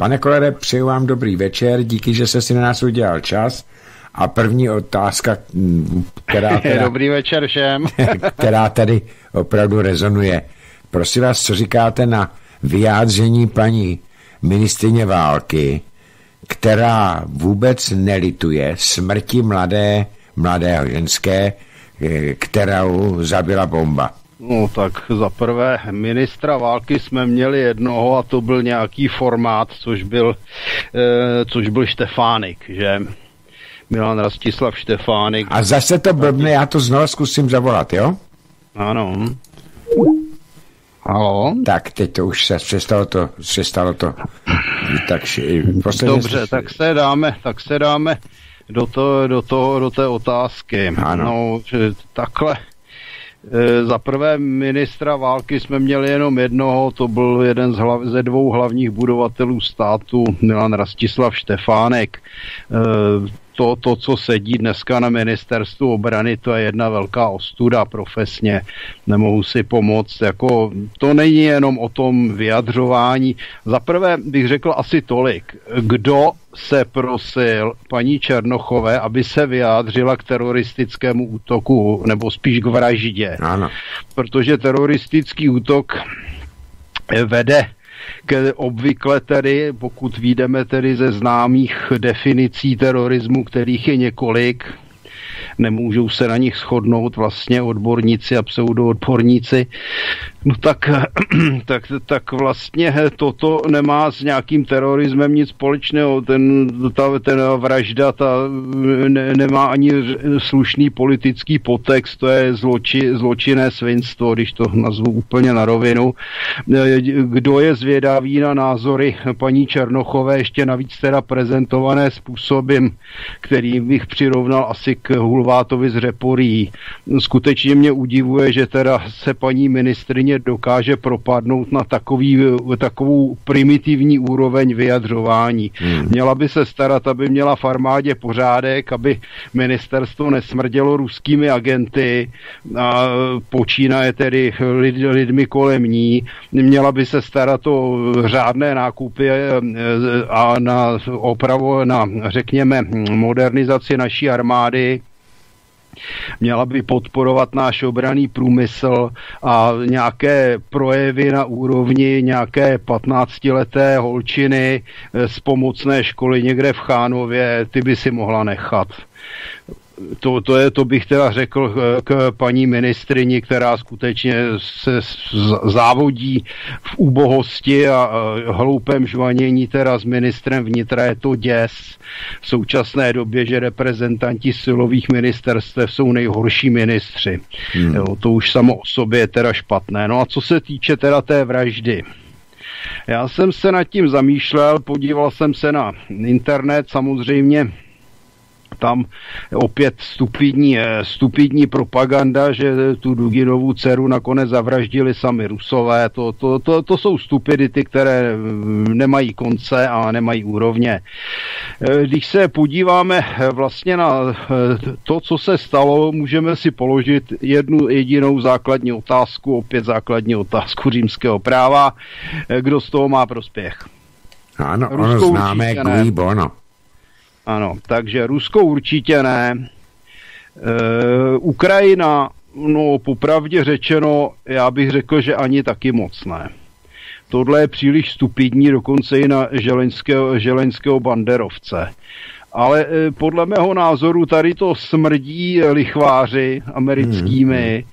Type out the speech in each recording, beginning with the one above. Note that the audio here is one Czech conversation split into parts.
Pane Kolere, přeju vám dobrý večer, díky, že jste si na nás udělal čas. A první otázka, která teda, Dobrý večer všem. která tady opravdu rezonuje. Prosím vás, co říkáte na vyjádření paní ministrině války, která vůbec nelituje smrti mladé, mladé ženské, eh, kterou zabila bomba. No tak za prvé ministra války jsme měli jednoho a to byl nějaký formát, což byl, e, což byl Štefánik, že? Milan Rastislav Štefánik. A zase to blbne, já to znovu zkusím zavolat, jo? Ano. Halo? Tak, teď to už se přestalo to, přestalo to. Tak, Dobře, tak se dáme, tak se dáme do, to, do, toho, do té otázky. Ano. No, že takhle. E, za prvé ministra války jsme měli jenom jednoho, to byl jeden z hlav, ze dvou hlavních budovatelů státu, Milan Rastislav Štefánek. E, to, to, co sedí dneska na ministerstvu obrany, to je jedna velká ostuda profesně. Nemohu si pomoct. Jako, to není jenom o tom vyjadřování. Za prvé bych řekl asi tolik. Kdo se prosil paní Černochové, aby se vyjádřila k teroristickému útoku, nebo spíš k vraždě. Ano. Protože teroristický útok vede ke obvykle tedy, pokud výjdeme tedy ze známých definicí terorismu, kterých je několik, nemůžou se na nich shodnout vlastně odborníci a pseudoodborníci, no tak, tak, tak vlastně toto nemá s nějakým terorismem nic společného. Ten, ta, ten vražda ta ne, nemá ani slušný politický potext, to je zloči, zločinné svinstvo, když to nazvu úplně na rovinu. Kdo je zvědavý na názory paní Černochové, ještě navíc teda prezentované způsobem, který bych přirovnal asi k Hulvátovi z Reporí. Skutečně mě udivuje, že teda se paní ministrině dokáže propadnout na takový, takovou primitivní úroveň vyjadřování. Hmm. Měla by se starat, aby měla v armádě pořádek, aby ministerstvo nesmrdělo ruskými agenty a počínaje tedy lid, lidmi kolem ní. Měla by se starat o řádné nákupy a na opravu, na řekněme modernizaci naší armády měla by podporovat náš obraný průmysl a nějaké projevy na úrovni nějaké 15-leté holčiny z pomocné školy někde v Chánově, ty by si mohla nechat to, to, je, to bych teda řekl eh, k paní ministrini, která skutečně se závodí v úbohosti a hloupém žvanění teda s ministrem vnitra je to děs. V současné době, že reprezentanti silových ministerstev jsou nejhorší ministři. Hmm. Jo, to už samo o sobě je teda špatné. No a co se týče teda té vraždy, já jsem se nad tím zamýšlel, podíval jsem se na internet, samozřejmě tam opět stupidní, eh, stupidní propaganda, že tu Duginovu dceru nakonec zavraždili sami Rusové. To, to, to, to jsou stupidity, které mm, nemají konce a nemají úrovně. Eh, když se podíváme eh, vlastně na to, co se stalo, můžeme si položit jednu jedinou základní otázku, opět základní otázku římského práva. Kdo z toho má prospěch? Ano, ono známe Guy Bono. Ano, takže Rusko určitě ne. E, Ukrajina, no popravdě řečeno, já bych řekl, že ani taky moc ne. Tohle je příliš stupidní, dokonce i na želeňského, želeňského banderovce. Ale e, podle mého názoru tady to smrdí lichváři americkými, hmm.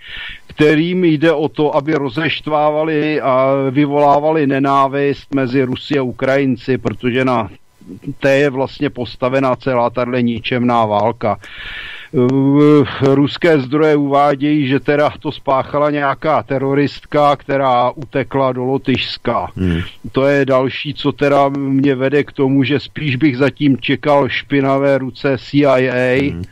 kterým jde o to, aby rozeštvávali a vyvolávali nenávist mezi Rusy a Ukrajinci, protože na té je vlastně postavená celá tahle ničemná válka. Ruské zdroje uvádějí, že teda to spáchala nějaká teroristka, která utekla do Lotyšska. Hmm. To je další, co teda mě vede k tomu, že spíš bych zatím čekal špinavé ruce CIA, hmm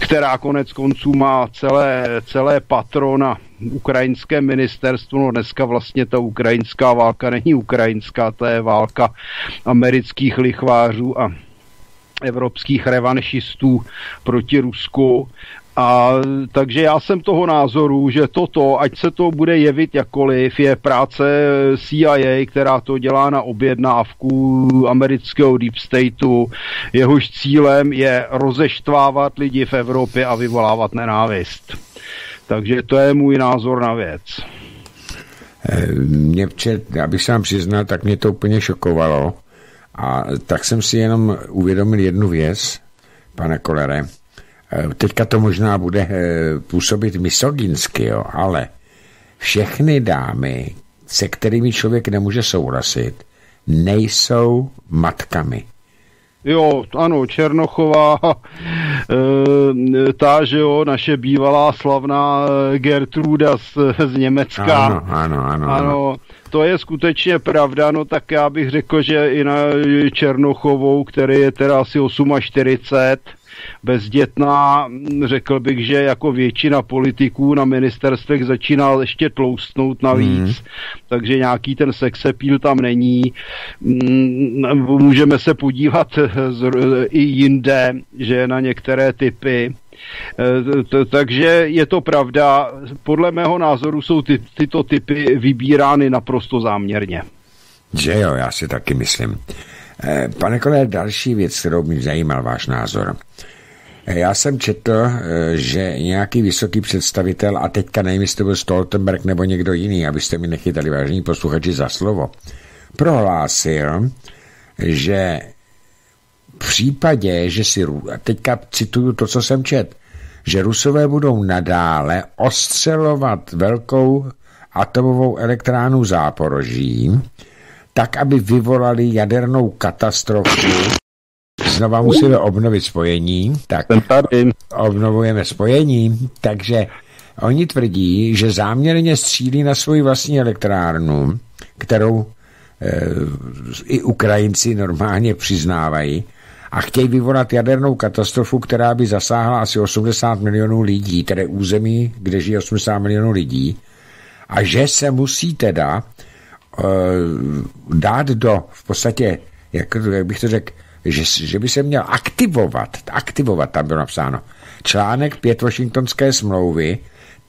která konec konců má celé, celé patro na ukrajinské ministerstvo. No dneska vlastně ta ukrajinská válka není ukrajinská, to je válka amerických lichvářů a evropských revanšistů proti Rusku A takže já jsem toho názoru, že toto, ať se to bude jevit jakoliv, je práce CIA, která to dělá na objednávku amerického deep stateu. Jehož cílem je rozeštvávat lidi v Evropě a vyvolávat nenávist. Takže to je můj názor na věc. Eh, mě včer, abych se vám přiznal, tak mě to úplně šokovalo. A tak jsem si jenom uvědomil jednu věc, pane Kolere. Eh, teďka to možná bude eh, působit misoginsky, jo, ale všechny dámy, se kterými člověk nemůže souhlasit, nejsou matkami. Jo, ano, Černochová, e, ta, že jo, naše bývalá slavná Gertruda z, z Německa. Ano, ano, ano, ano. To je skutečně pravda, no tak já bych řekl, že i na Černochovou, který je teda asi 48, bezdětná, řekl bych, že jako většina politiků na ministerstvech začíná ještě tloustnout navíc, mm. takže nějaký ten sexepíl tam není. Mm, můžeme se podívat i jinde, že na některé typy takže je to pravda. Podle mého názoru jsou ty, tyto typy vybírány naprosto záměrně. Že jo, já si taky myslím. E, pane Kole, další věc, kterou mě zajímal váš názor. Já jsem četl, eh, že nějaký vysoký představitel, a teďka nevím, jestli to byl Stoltenberg nebo někdo jiný, abyste mi nechytali vážení posluchači za slovo, prohlásil, že případě, že si, a teďka cituju to, co jsem čet, že Rusové budou nadále ostřelovat velkou atomovou elektránu Záporoží, tak, aby vyvolali jadernou katastrofu. Znova musíme obnovit spojení, tak obnovujeme spojení, takže oni tvrdí, že záměrně střílí na svoji vlastní elektrárnu, kterou e, i Ukrajinci normálně přiznávají, a chtějí vyvolat jadernou katastrofu, která by zasáhla asi 80 milionů lidí, tedy území, kde žije 80 milionů lidí, a že se musí teda e, dát do, v podstatě, jak, jak bych to řekl, že, že by se měl aktivovat, aktivovat tam bylo napsáno, článek 5 Washingtonské smlouvy,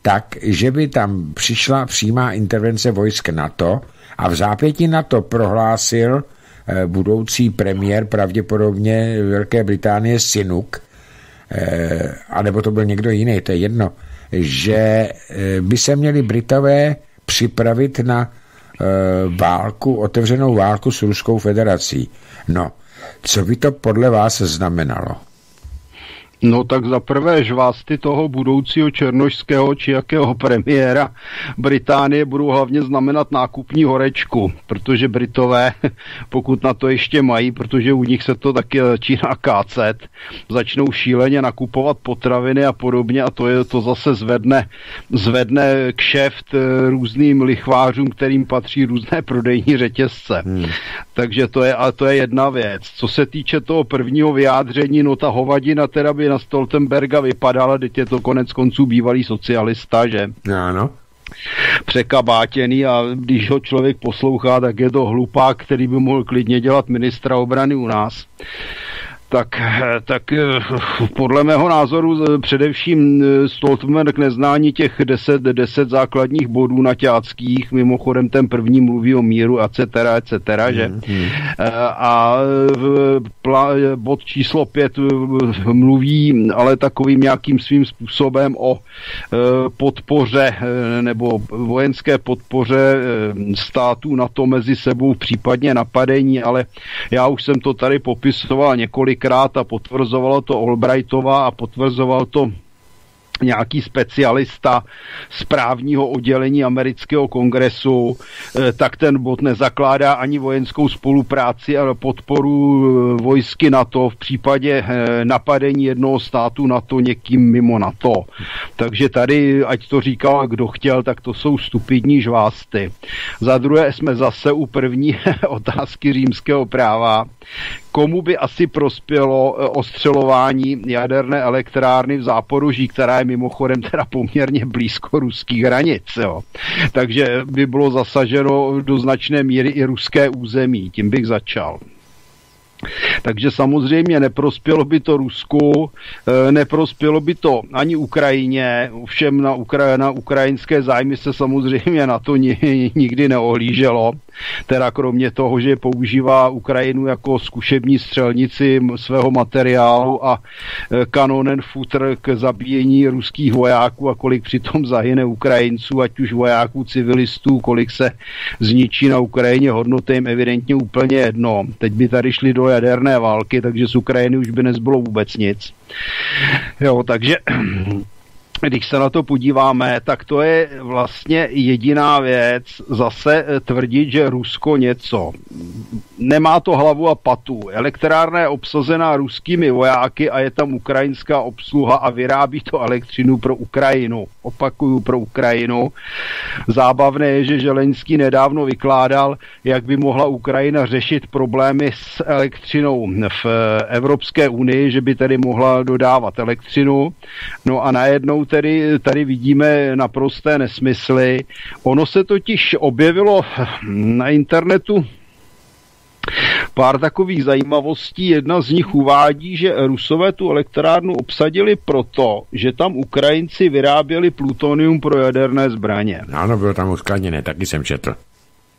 tak, že by tam přišla přímá intervence vojsk NATO a v zápětí NATO prohlásil budoucí premiér pravděpodobně Velké Británie Sinuk, eh, anebo to byl někdo jiný, to je jedno, že eh, by se měli Britové připravit na eh, válku, otevřenou válku s Ruskou federací. No, co by to podle vás znamenalo? No tak za prvé žvásty toho budoucího černožského či jakého premiéra Británie budou hlavně znamenat nákupní horečku, protože Britové, pokud na to ještě mají, protože u nich se to taky začíná kácet, začnou šíleně nakupovat potraviny a podobně a to je to zase zvedne, zvedne kšeft eh, různým lichvářům, kterým patří různé prodejní řetězce. Hmm. Takže to je, a to je jedna věc. Co se týče toho prvního vyjádření, no ta hovadina teda by na Stoltenberga vypadala, teď je to konec konců bývalý socialista, že? Ano překabátěný a když ho člověk poslouchá, tak je to hlupák, který by mohl klidně dělat ministra obrany u nás tak, tak eh, podle mého názoru eh, především eh, Stoltenberg neznání těch deset, deset základních bodů naťáckých, mimochodem ten první mluví o míru, etc., etc., že? Mm-hmm. A bod číslo pět mluví ale takovým nějakým svým způsobem o podpoře nebo vojenské podpoře států na to mezi sebou, případně napadení, ale já už jsem to tady popisoval několik několikrát a potvrzovalo to Albrightova a potvrzoval to nějaký specialista z právního oddělení amerického kongresu, eh, tak ten bod nezakládá ani vojenskou spolupráci a podporu eh, vojsky NATO v případě eh, napadení jednoho státu NATO někým mimo NATO. Takže tady, ať to říkal kdo chtěl, tak to jsou stupidní žvásty. Za druhé jsme zase u první otázky římského práva, komu by asi prospělo eh, ostřelování jaderné elektrárny v Záporoží, která je mimochodem teda poměrně blízko ruských hranic. Jo. Takže by bylo zasaženo do značné míry i ruské území. Tím bych začal. takže samozřejmě neprospělo by to Rusku, eh, neprospělo by to ani Ukrajině, všem na, Ukra- na ukrajinské zájmy se samozřejmě na to nikdy neohlíželo. Teda kromě toho, že používá Ukrajinu jako zkušební střelnici svého materiálu a eh, kanonen futr k zabíjení ruských vojáků a kolik přitom zahyne Ukrajinců, ať už vojáků, civilistů, kolik se zničí na Ukrajině hodnoty jim evidentně úplně jedno. Teď by tady šli do jaderné války, takže z Ukrajiny už by nezbylo vůbec nic. Jo, takže když se na to podíváme, tak to je vlastně jediná věc, zase eh, tvrdit, že Rusko něco. Nemá to hlavu a patu. Elektrárna je obsazená ruskými vojáky a je tam ukrajinská obsluha a vyrábí to elektřinu pro Ukrajinu. Opakuju pro Ukrajinu. Zábavné je, že Želenský nedávno vykládal, jak by mohla Ukrajina řešit problémy s elektřinou v eh, Evropské unii, že by tedy mohla dodávat elektřinu. No a najednou tedy tady vidíme naprosté nesmysly. Ono se totiž objevilo na internetu Pár takových zajímavostí, jedna z nich uvádí, že Rusové tu elektrárnu obsadili proto, že tam Ukrajinci vyráběli plutonium pro jaderné zbraně. Ano, bylo tam uskladněné, taky jsem četl.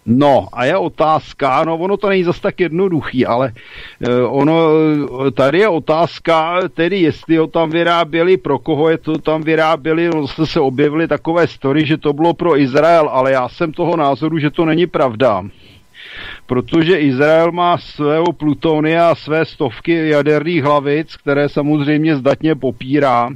No a je otázka, no ono to není zas tak jednoduchý, ale uh, ono, tady je otázka, tedy jestli ho tam vyráběli, pro koho je to tam vyráběli, no zase se objevily takové story, že to bylo pro Izrael, ale já jsem toho názoru, že to není pravda. Protože Izrael má svého plutonia a své stovky jaderných hlavic, které samozřejmě zdatně popírá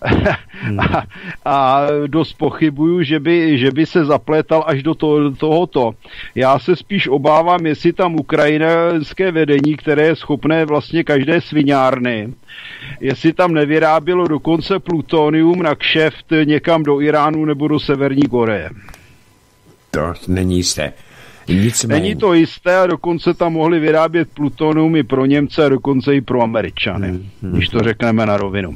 Hmm. a, a dost pochybuju, že by, že by se zaplétal až do, to, do tohoto. Já se spíš obávám, jestli tam ukrajinské vedení, které je schopné vlastně každé sviňárny, jestli tam nevyrábělo dokonce plutonium na kšeft někam do Iránu nebo do Severní Koreje. To není jisté. Nicméně. Není to jisté a dokonce tam mohli vyrábět plutonium i pro Němce a dokonce i pro Američany, hmm, hmm. když to řekneme na rovinu.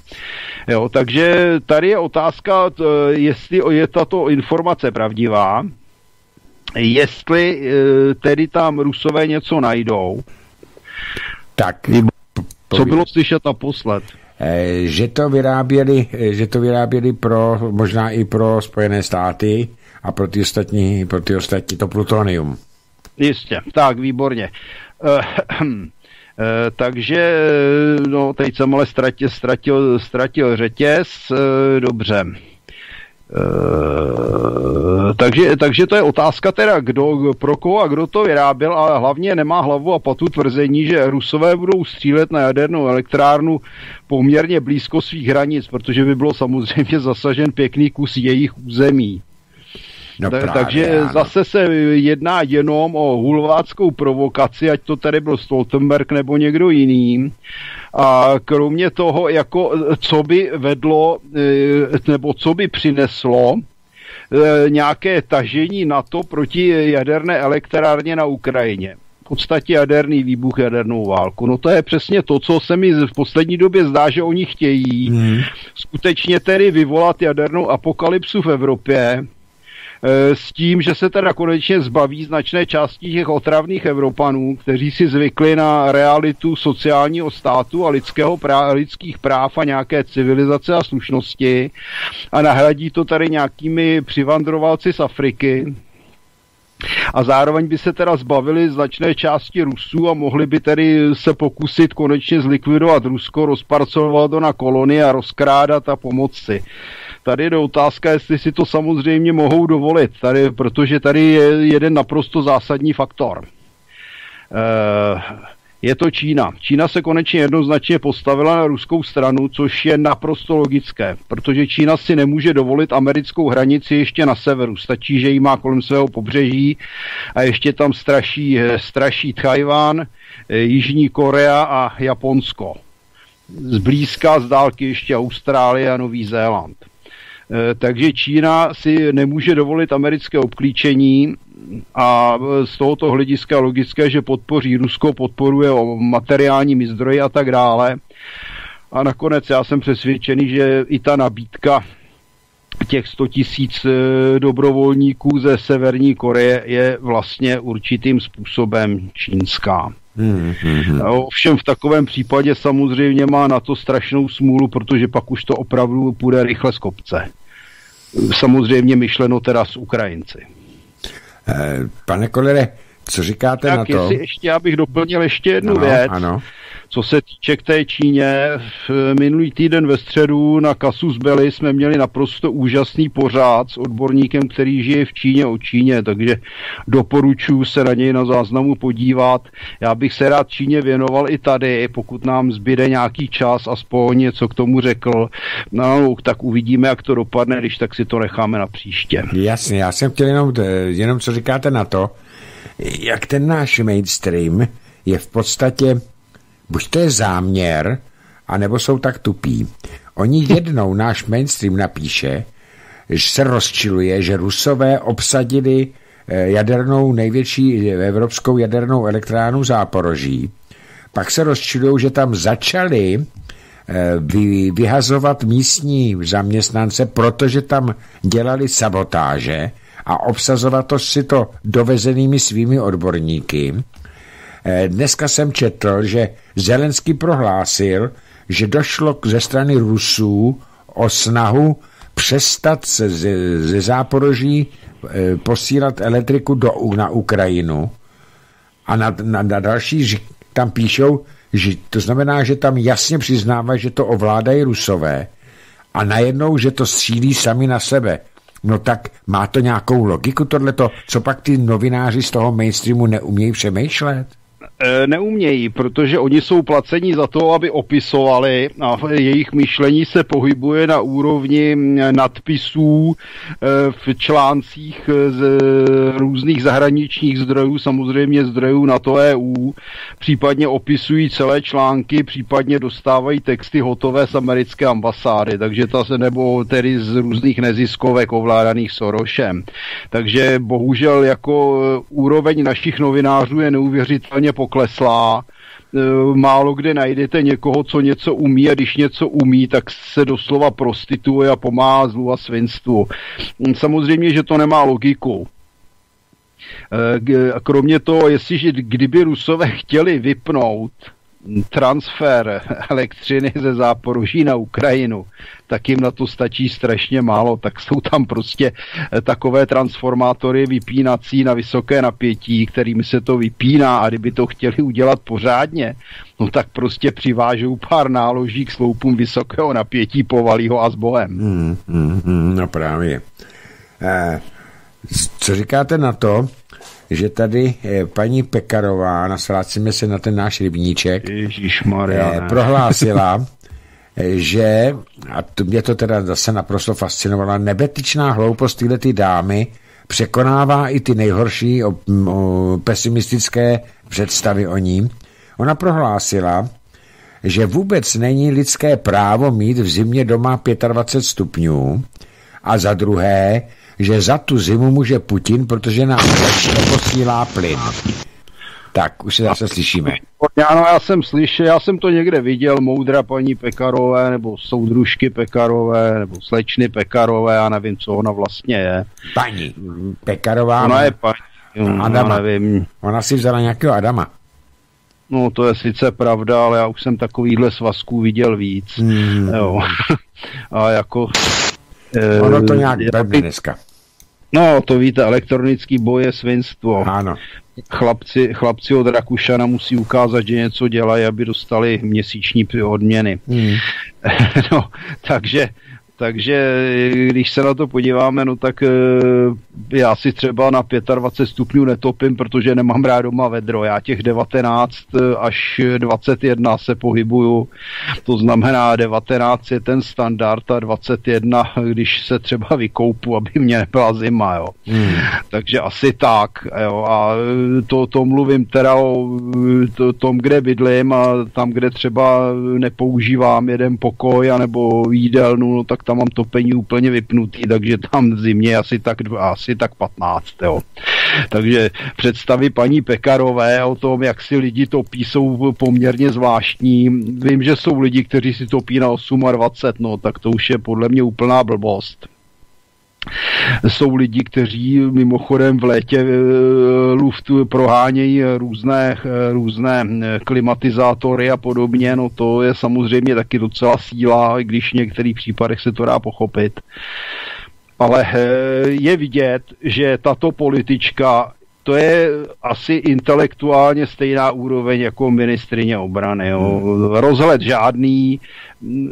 Jo, takže tady je otázka, jestli je tato informace pravdivá, jestli e, tedy tam Rusové něco najdou. Tak. Co bylo slyšet naposled? E, že to vyráběli, že to vyráběli pro, možná i pro Spojené státy a pro ty ostatní, pro ty ostatní to plutonium. Jistě, tak, výborně. Eh, takže, no, teď jsem ale ztratil, ztratil, ztratil řetěz, eh, dobře. Uh, takže, takže to je otázka teda, kdo, pro koho a kdo to vyráběl, ale hlavně nemá hlavu a patu tvrzení, že Rusové budou střílet na jadernou elektrárnu poměrně blízko svých hranic, protože by bylo samozřejmě zasažen pěkný kus jejich území. No právě, Takže ano. zase se jedná jenom o hulváckou provokaci, ať to tady byl Stoltenberg nebo někdo jiný. A kromě toho, jako co by vedlo, e, nebo co by přineslo e, nějaké tažení na to proti jaderné elektrárně na Ukrajině v podstatě jaderný výbuch, jadernou válku. No to je přesně to, co se mi v poslední době zdá, že oni chtějí. Hmm. Skutečně tedy vyvolat jadernou apokalypsu v Evropě, Eh, s tím, že se teda konečně zbaví značné části těch otravných Evropanů, kteří si zvykli na realitu sociálního státu a lidského práv, lidských práv a nějaké civilizace a slušnosti a nahradí to tady nějakými přivandrovalci z Afriky, a zároveň by se teda zbavili značné části Rusů a mohli by tedy se pokusit konečně zlikvidovat Rusko, rozparcovat to na kolonie a rozkrádat a pomoci. Tady je otázka, jestli si to samozřejmě mohou dovolit, tady, protože tady je jeden naprosto zásadní faktor. E, je to Čína. Čína se konečně jednoznačně postavila na ruskou stranu, což je naprosto logické, protože Čína si nemůže dovolit americkou hranici ještě na severu. Stačí, že ji má kolem svého pobřeží a ještě tam straší, straší Tchajván, Jižní Korea a Japonsko. Zblízka, z dálky ještě Austrálie a Nový Zéland. Eh, takže Čína si nemůže dovolit americké obklíčení a z tohoto hlediska logické, že podpoří Rusko, podporuje o materiálními zdroji a tak dále. A nakonec já jsem přesvědčený, že i ta nabídka těch 100 tisíc eh, dobrovolníků ze Severní Koreje je vlastně určitým způsobem čínská. Hmm, hmm, hmm. Ovšem v takovém případě samozřejmě má na to strašnou smůlu, protože pak už to opravdu půjde rychle z kopce. Samozřejmě myšleno teda s Ukrajinci. Eh, pane Kolere, co říkáte tak na to? Jestli ještě, abych doplnil ještě jednu ano, věc. Ano. Co se týče k té Číně, v minulý týden ve středu na Kasus Belli jsme měli naprosto úžasný pořád s odborníkem, který žije v Číně o Číně, takže doporučuji se na něj na záznamu podívat. Já bych se rád Číně věnoval i tady, pokud nám zbyde nějaký čas, aspoň něco k tomu řekl. No, tak uvidíme, jak to dopadne, když tak si to necháme na příště. Jasně, já jsem chtěl jenom, jenom co říkáte na to, jak ten náš mainstream je v podstatě Buď to je záměr, anebo jsou tak tupí. Oni jednou náš mainstream napíše, že se rozčiluje, že Rusové obsadili eh, jadernou největší evropskou jadernou elektránu Záporoží. Pak se rozčilují, že tam začali eh, vy, vyhazovat místní zaměstnance, protože tam dělali sabotáže a obsazovat to si to dovezenými svými odborníky. Eh, dneska jsem četl, že Zelenský prohlásil, že došlo ze strany Rusů o snahu přestat se ze, ze záporoží e, posílat elektriku do, na Ukrajinu a na, na, na další tam píšou, že to znamená, že tam jasně přiznávají, že to ovládají Rusové a najednou, že to střílí sami na sebe. No tak má to nějakou logiku tohleto, co pak ty novináři z toho mainstreamu neumějí přemýšlet? E, neumějí, protože oni jsou placení za to, aby opisovali a jejich myšlení se pohybuje na úrovni nadpisů e, v článcích z různých zahraničních zdrojů, samozřejmě zdrojů na to EU, případně opisují celé články, případně dostávají texty hotové z americké ambasády, takže ta se nebo tedy z různých neziskovek ovládaných Sorošem. Takže bohužel jako úroveň našich novinářů je neuvěřitelně pokračující poklesla, e, málo kde najdete někoho, co něco umí a když něco umí, tak se doslova prostituje a pomáhá zlu a svinstvu. Samozřejmě, že to nemá logiku. E, kromě toho, jestliže kdyby Rusové chtěli vypnout transfer elektřiny ze Záporoží na Ukrajinu, tak jim na to stačí strašně málo, tak jsou tam prostě eh, takové transformátory vypínací na vysoké napětí, kterými se to vypíná a kdyby to chtěli udělat pořádně, no tak prostě přivážou pár náloží k sloupům vysokého napětí, povalí ho a s bohem. Hmm, hmm, hmm, no právě. Eh, co říkáte na to, že tady eh, paní Pekarová, naslácíme se na ten náš rybníček, eh, prohlásila, eh, že, a to mě to teda zase naprosto fascinovalo, nebetyčná hloupost tyhle ty dámy překonává i ty nejhorší o, o, pesimistické představy o ní. Ona prohlásila, že vůbec není lidské právo mít v zimě doma 25 stupňů a za druhé, že za tu zimu může Putin, protože nám neposílá plyn. Tak, už se zase slyšíme. Ano, já jsem slyšel, já jsem to někde viděl, moudra paní Pekarové, nebo soudružky Pekarové, nebo slečny Pekarové, já nevím, co ona vlastně je. Paní Pekarová. Ona je paní, no, Adama. nevím. Ona si vzala nějakého Adama. No to je sice pravda, ale já už jsem takovýhle svazků viděl víc. Hmm. Jo. A jako... Ono to nějak e, dneska. No, to víte, elektronický boj je svinstvo. Ano. Chlapci, chlapci od Rakušana musí ukázat, že něco dělají, aby dostali měsíční odměny. Hmm. no, takže takže když se na to podíváme, no tak eh, já si třeba na 25 stupňů netopím, protože nemám rád doma vedro. Já těch 19 eh, až 21 se pohybuju. To znamená 19 je ten standard a 21, když se třeba vykoupu, aby mě nebyla zima. Jo. Hmm. Takže asi tak. Jo. A to, to mluvím teda o to, tom, kde bydlím a tam, kde třeba nepoužívám jeden pokoj anebo jídelnu, no, tak tam mám topení úplně vypnutý, takže tam v zimě asi tak, asi tak 15. Jo. Takže představy paní Pekarové o tom, jak si lidi topí, jsou poměrně zvláštní. Vím, že jsou lidi, kteří si topí na 28, no tak to už je podle mě úplná blbost. Jsou lidi, kteří mimochodem v létě eh, luftu prohánějí různé, eh, různé eh, klimatizátory a podobně, no to je samozřejmě taky docela síla, i když v některých případech se to dá pochopit. Ale je vidět, že tato politička to je asi intelektuálně stejná úroveň jako ministrině obrany. Jo. Rozhled žádný,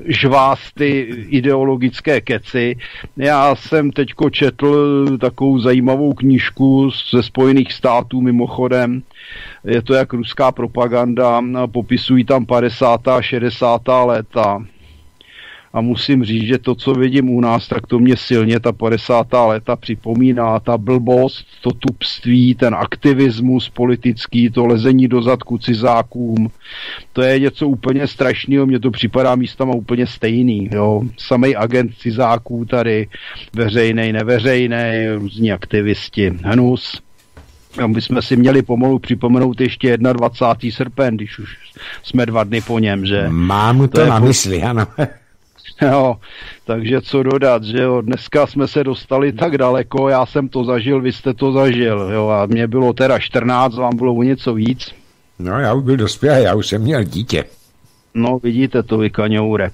žvásty ideologické keci. Já jsem teďko četl takovou zajímavou knížku ze Spojených států mimochodem. Je to jak ruská propaganda, popisují tam 50. a 60. léta a musím říct, že to, co vidím u nás, tak to mě silně ta 50. léta připomíná, ta blbost, to tupství, ten aktivismus politický, to lezení do zadku cizákům, to je něco úplně strašného, mně to připadá místama úplně stejný, jo. Samej agent cizáků tady, veřejný, neveřejný, různí aktivisti, hnus. A my jsme si měli pomalu připomenout ještě 21. srpen, když už jsme dva dny po něm, že? Mám to, to na mysli, ano. Jo, takže co dodat, že jo, dneska jsme se dostali tak daleko, já jsem to zažil, vy jste to zažil, jo, a mě bylo teda 14, vám bylo o něco víc. No, já už byl dospělý, já už jsem měl dítě. No, vidíte to, vy kaňoure.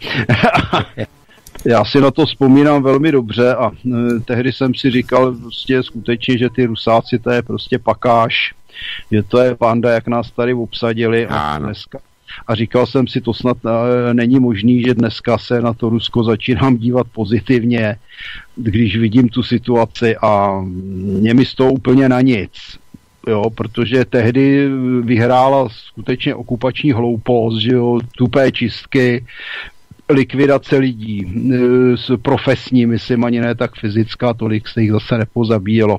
já si na to vzpomínám velmi dobře a e, tehdy jsem si říkal prostě skutečně, že ty rusáci to je prostě pakáš, že to je panda, jak nás tady obsadili a ano. dneska a říkal jsem si, to snad uh, není možný, že dneska se na to Rusko začínám dívat pozitivně, když vidím tu situaci a mě mi z toho úplně na nic. Jo, protože tehdy vyhrála skutečně okupační hloupost, že jo, tupé čistky, likvidace lidí e, s profesní, myslím, ani ne tak fyzická, tolik se jich zase nepozabíjelo.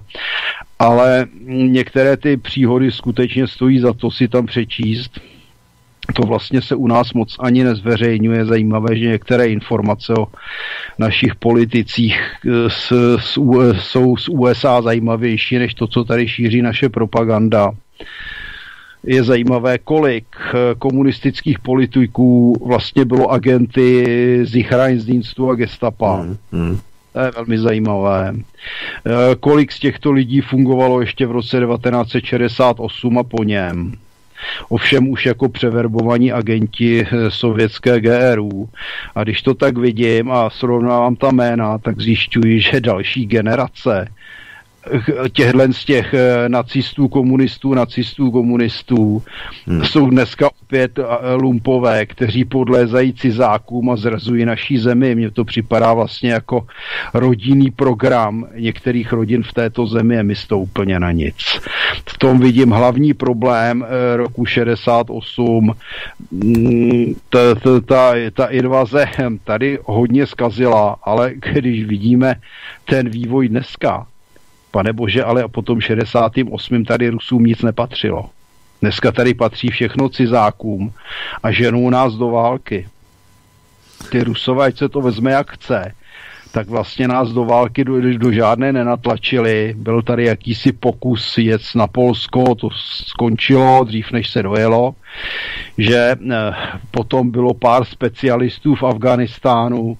Ale některé ty příhody skutečně stojí za to si tam přečíst to vlastně se u nás moc ani nezveřejňuje. Zajímavé, že některé informace o našich politicích s, s, jsou z USA zajímavější než to, co tady šíří naše propaganda. Je zajímavé, kolik komunistických politiků vlastně bylo agenty z Zichreinsdienstu a gestapa. Hmm, hmm. To je velmi zajímavé. Kolik z těchto lidí fungovalo ještě v roce 1968 a po něm ovšem už jako převerbovaní agenti eh, sovětské GRU. A když to tak vidím a srovnávám ta jména, tak zjišťuji, že další generace těchhle z těch eh, nacistů, komunistů, nacistů, komunistů hmm. jsou dneska opět eh, lumpové, kteří podlézají cizákům a zrazují naší zemi. Mně to připadá vlastně jako rodinný program některých rodin v této zemi je mi to úplně na nic. V tom vidím hlavní problém eh, roku 68. Mm, ta, ta, ta, ta invaze tady hodně zkazila, ale když vidíme ten vývoj dneska, pane bože, ale po tom 68. tady Rusům nic nepatřilo. Dneska tady patří všechno cizákům a ženou nás do války. Ty Rusové, ať se to vezme jak chce, tak vlastně nás do války do, do žádné nenatlačili. Byl tady jakýsi pokus jet na Polsko, to skončilo dřív, než se dojelo, že eh, potom bylo pár specialistů v Afganistánu,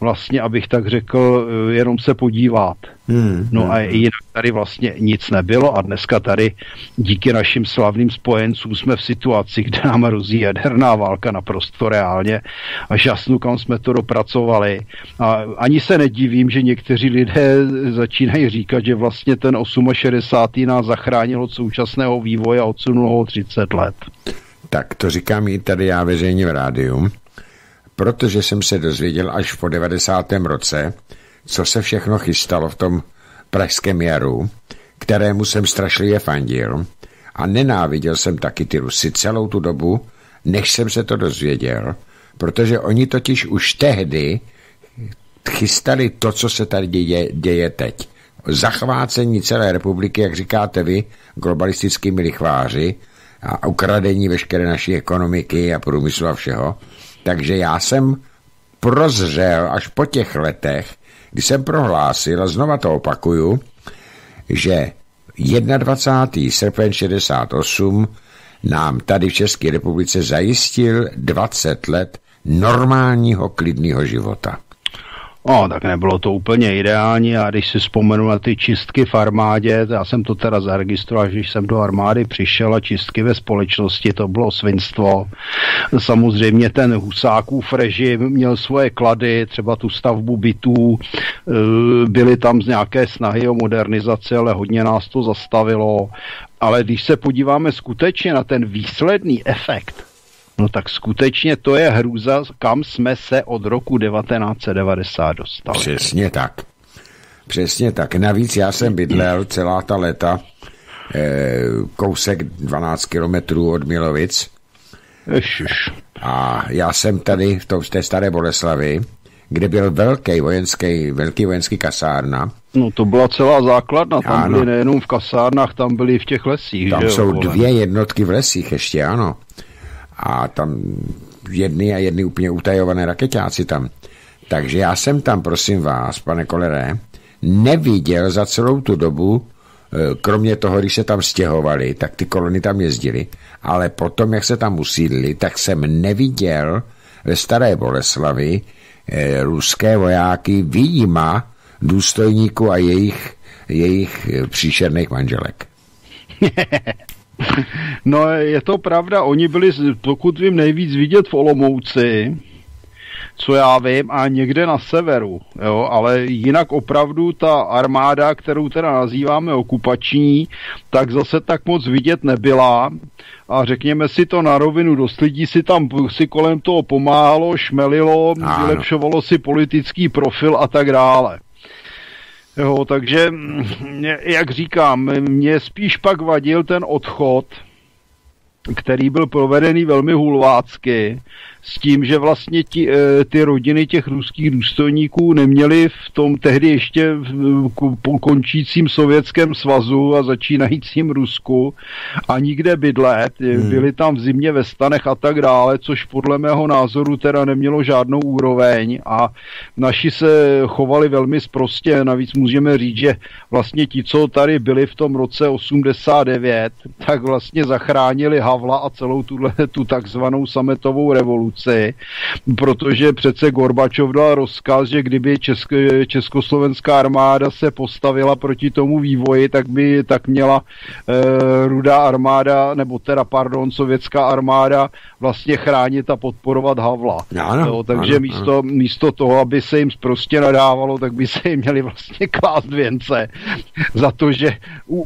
vlastně, abych tak řekl, eh, jenom se podívat. Hmm, no hmm. a jinak tady vlastně nic nebylo a dneska tady díky našim slavným spojencům jsme v situaci, kde nám hrozí jaderná válka naprosto reálně a žasnu, kam jsme to dopracovali. A ani se nedivím, že někteří lidé začínají říkat, že vlastně ten 68. nás zachránil od současného vývoje a odsunul ho 30 let. Tak to říkám i tady já veřejně v rádiu protože jsem se dozvěděl až po 90. roce, co se všechno chystalo v tom pražském jaru, kterému jsem strašlivě fandil a nenáviděl jsem taky ty Rusy celou tu dobu, než jsem se to dozvěděl, protože oni totiž už tehdy chystali to, co se tady děje, děje teď. Zachvácení celé republiky, jak říkáte vy, globalistickými lichváři a ukradení veškeré naší ekonomiky a průmyslu a všeho, takže já jsem prozřel až po těch letech, kdy jsem prohlásil, a znova to opakuju, že 21. srpen 68 nám tady v České republice zajistil 20 let normálního klidného života. No, tak nebylo to úplně ideální a když si vzpomenu na ty čistky v armádě, já jsem to teda zaregistroval, když jsem do armády přišel a čistky ve společnosti, to bylo svinstvo. Samozřejmě ten Husákův režim měl svoje klady, třeba tu stavbu bytů, eh, byly tam z nějaké snahy o modernizaci, ale hodně nás to zastavilo. Ale když se podíváme skutečně na ten výsledný efekt, No tak skutečně to je hrůza, kam jsme se od roku 1990 dostali. Přesně tak. Přesně tak. Navíc já jsem bydlel celá ta léta eh, kousek 12 kilometrů od Milovic. Ježiš. A já jsem tady v, tom, v té staré Boleslavi, kde byl velký vojenský, velký vojenský kasárna. No to byla celá základna, tam ano. byly nejenom v kasárnách, tam byly v těch lesích. Tam že jsou jo, dvě jednotky v lesích ještě, ano a tam jedny a jedny úplně utajované raketáci tam. Takže já jsem tam, prosím vás, pane Kolere, neviděl za celou tu dobu, e, kromě toho, když se tam stěhovali, tak ty kolony tam jezdily, ale potom, jak se tam usídli, tak jsem neviděl ve Staré Boleslavi eh, ruské vojáky výjima důstojníků a jejich, jejich e, příšerných manželek. No je to pravda, oni byli, pokud vím, nejvíc vidět v Olomouci, co já vím, a někde na severu, jo, ale jinak opravdu ta armáda, kterou teda nazýváme okupační, tak zase tak moc vidět nebyla a řekněme si to na rovinu, dost lidí si tam si kolem toho pomáhalo, šmelilo, vylepšovalo si politický profil a tak dále. Jo, takže, jak říkám, mě spíš pak vadil ten odchod, který byl provedený velmi hulvácky, s tím, že vlastně ti, eh, ty rodiny těch ruských důstojníků neměly v tom tehdy ještě po končícím sovětském svazu a začínajícím Rusku a nikde bydlet. Hmm. Byli tam v zimě ve stanech a tak dále, což podle mého názoru teda nemělo žádnou úroveň a naši se chovali velmi sprostě. Navíc můžeme říct, že vlastně ti, co tady byli v tom roce 89, tak vlastně zachránili Havla a celou tuhle, tu takzvanou sametovou revoluci revoluci, protože přece Gorbačov dal rozkaz, že kdyby Česko, československá armáda se postavila proti tomu vývoji, tak by tak měla e, rudá armáda, nebo teda, pardon, sovětská armáda vlastně chránit a podporovat Havla. Ano, no, takže ano, místo, ano. místo toho, aby se jim prostě nadávalo, tak by se jim měli vlastně klást věnce za to, že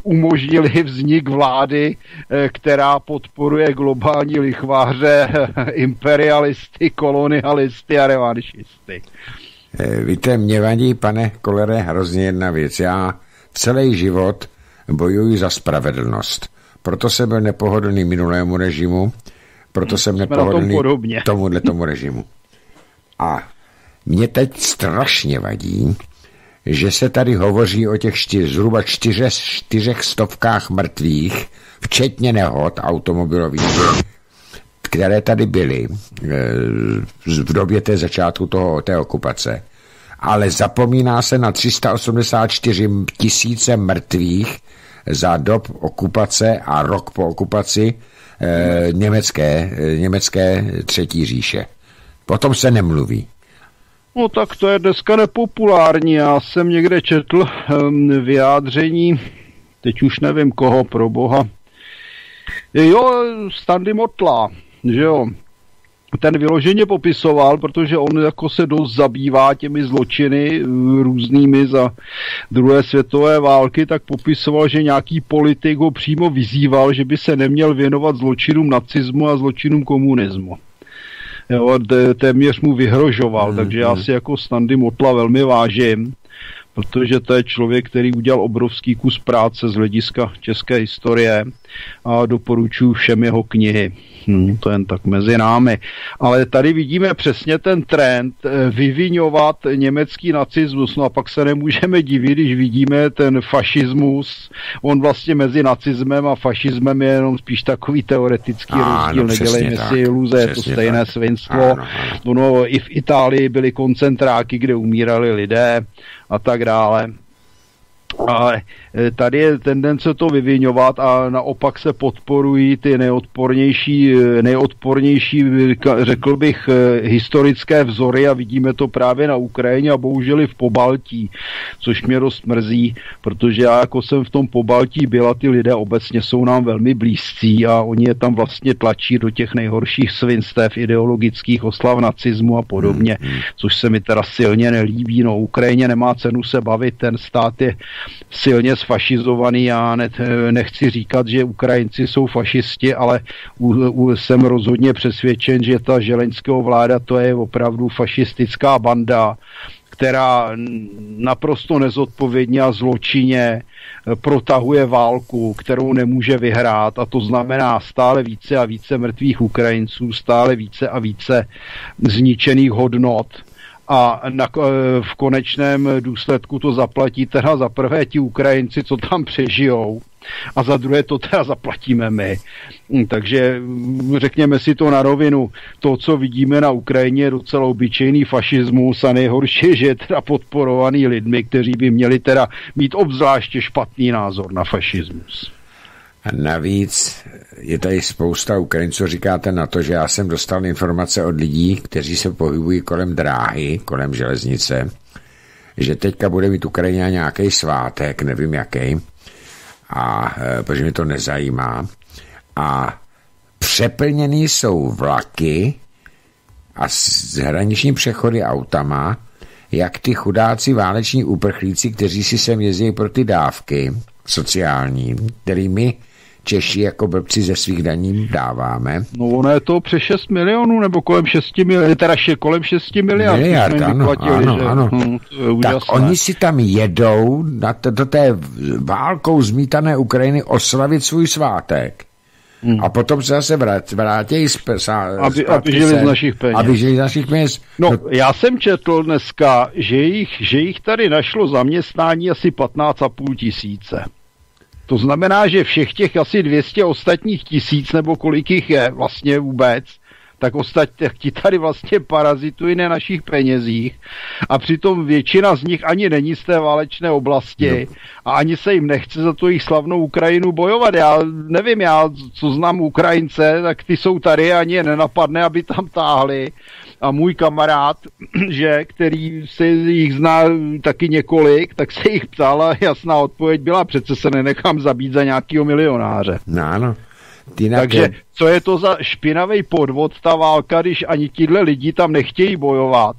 umožnili vznik vlády, e, která podporuje globální lichváře, imperial nacionalisty, kolonialisty a revanšisty. Eh, víte, mě vadí, pane Kolere, hrozně jedna věc. Já celý život bojuji za spravedlnost. Proto jsem byl nepohodlný minulému režimu, proto jsem Jsme nepohodlný tomuhle tomu režimu. A mě teď strašně vadí, že se tady hovoří o těch čtyř, zhruba čtyře, čtyřech stovkách mrtvých, včetně nehod automobilových, které tady byly eh, v době té začátku toho, té okupace. Ale zapomíná se na 384 tisíce mrtvých za dob okupace a rok po okupaci eh, německé, eh, německé třetí říše. Potom se nemluví. No tak to je dneska nepopulární. Já jsem někde četl um, vyjádření, teď už nevím koho, pro boha. Jo, Standy Motla, že jo, ten vyloženě popisoval, protože on jako se dost zabývá těmi zločiny eh, různými za druhé světové války, tak popisoval, že nějaký politik ho přímo vyzýval, že by se neměl věnovat zločinům nacismu a zločinům komunismu. Jo, téměř mu vyhrožoval, hmm, takže já hmm. si jako Standy Motla velmi vážím protože to je člověk, který udělal obrovský kus práce z hlediska české historie a doporučuji všem jeho knihy. Hmm, to jen tak mezi námi. Ale tady vidíme přesně ten trend eh, vyvinovat německý nacismus. No a pak se nemůžeme divit, když vidíme ten fašismus. On vlastně mezi nacismem a fašismem je jenom spíš takový teoretický ano, rozdíl. Nedělejme si iluze, je to stejné tak. svinstvo. Ano, ano. Ono i v Itálii byly koncentráky, kde umírali lidé a tak dále. Ale eh, tady je tendence to vyvinovat a naopak se podporují ty nejodpornější, eh, nejodpornější řekl bych, eh, historické vzory a vidíme to právě na Ukrajině a bohužel i v Pobaltí, což mě dost mrzí, protože já jako jsem v tom Pobaltí byla, ty lidé obecně jsou nám velmi blízcí a oni je tam vlastně tlačí do těch nejhorších svinstev ideologických oslav nacismu a podobně, hmm, hmm. což se mi teda silně nelíbí. No, Ukrajině nemá cenu se bavit, ten stát je silně sfašizovaný. Já ne, nechci říkat, že Ukrajinci jsou fašisti, ale u, u, jsem rozhodně přesvědčen, že ta želeňského vláda to je opravdu fašistická banda, která naprosto nezodpovědně a zločině protahuje válku, kterou nemůže vyhrát a to znamená stále více a více mrtvých Ukrajinců, stále více a více zničených hodnot a na, v konečném důsledku to zaplatí teda za prvé ti Ukrajinci, co tam přežijou, a za druhé to teda zaplatíme my. Hm, takže hm, řekněme si to na rovinu. To, co vidíme na Ukrajině, je docela obyčejný fašismus a nejhorší, že je teda podporovaný lidmi, kteří by měli teda mít obzvláště špatný názor na fašismus. A navíc je tady spousta Ukrajinců, říkáte na to, že já jsem dostal informace od lidí, kteří se pohybují kolem dráhy, kolem železnice, že teďka bude mít Ukrajina nějaký svátek, nevím jaký, a e, protože mi to nezajímá. A přeplněný jsou vlaky a hraniční přechody autama, jak ty chudáci váleční uprchlíci, kteří si sem jezdí pro ty dávky sociální, kterými Češi jako blbci ze svých daní dáváme. No ono je to přes 6 milionů, nebo kolem 6 miliard, teda še, kolem 6 miliard. Miliard, ano, ano, že? ano. Hmm, tak oni si tam jedou na t- do té válkou zmítané Ukrajiny oslavit svůj svátek. Hmm. A potom se zase vrát, vrátí z, aby, aby žili z našich peněz. Aby žili z našich peněz. No, no, já jsem četl dneska, že jich, že jich tady našlo zaměstnání asi 15,5 tisíce. To znamená, že všech těch asi 200 ostatních tisíc, nebo kolik jich je vlastně vůbec, tak ostatně ti tady vlastně parazitují na našich penězích a přitom většina z nich ani není z té válečné oblasti no. a ani se jim nechce za tu jejich slavnou Ukrajinu bojovat. Já nevím, já co znám Ukrajince, tak ty jsou tady ani je nenapadne, aby tam táhli a můj kamarád, že, který se jich zná taky několik, tak se jich ptal a jasná odpověď byla, přece se nenechám zabít za nějakého milionáře. No, ano. Takže co je to za špinavý podvod, ta válka, když ani tihle lidi tam nechtějí bojovat?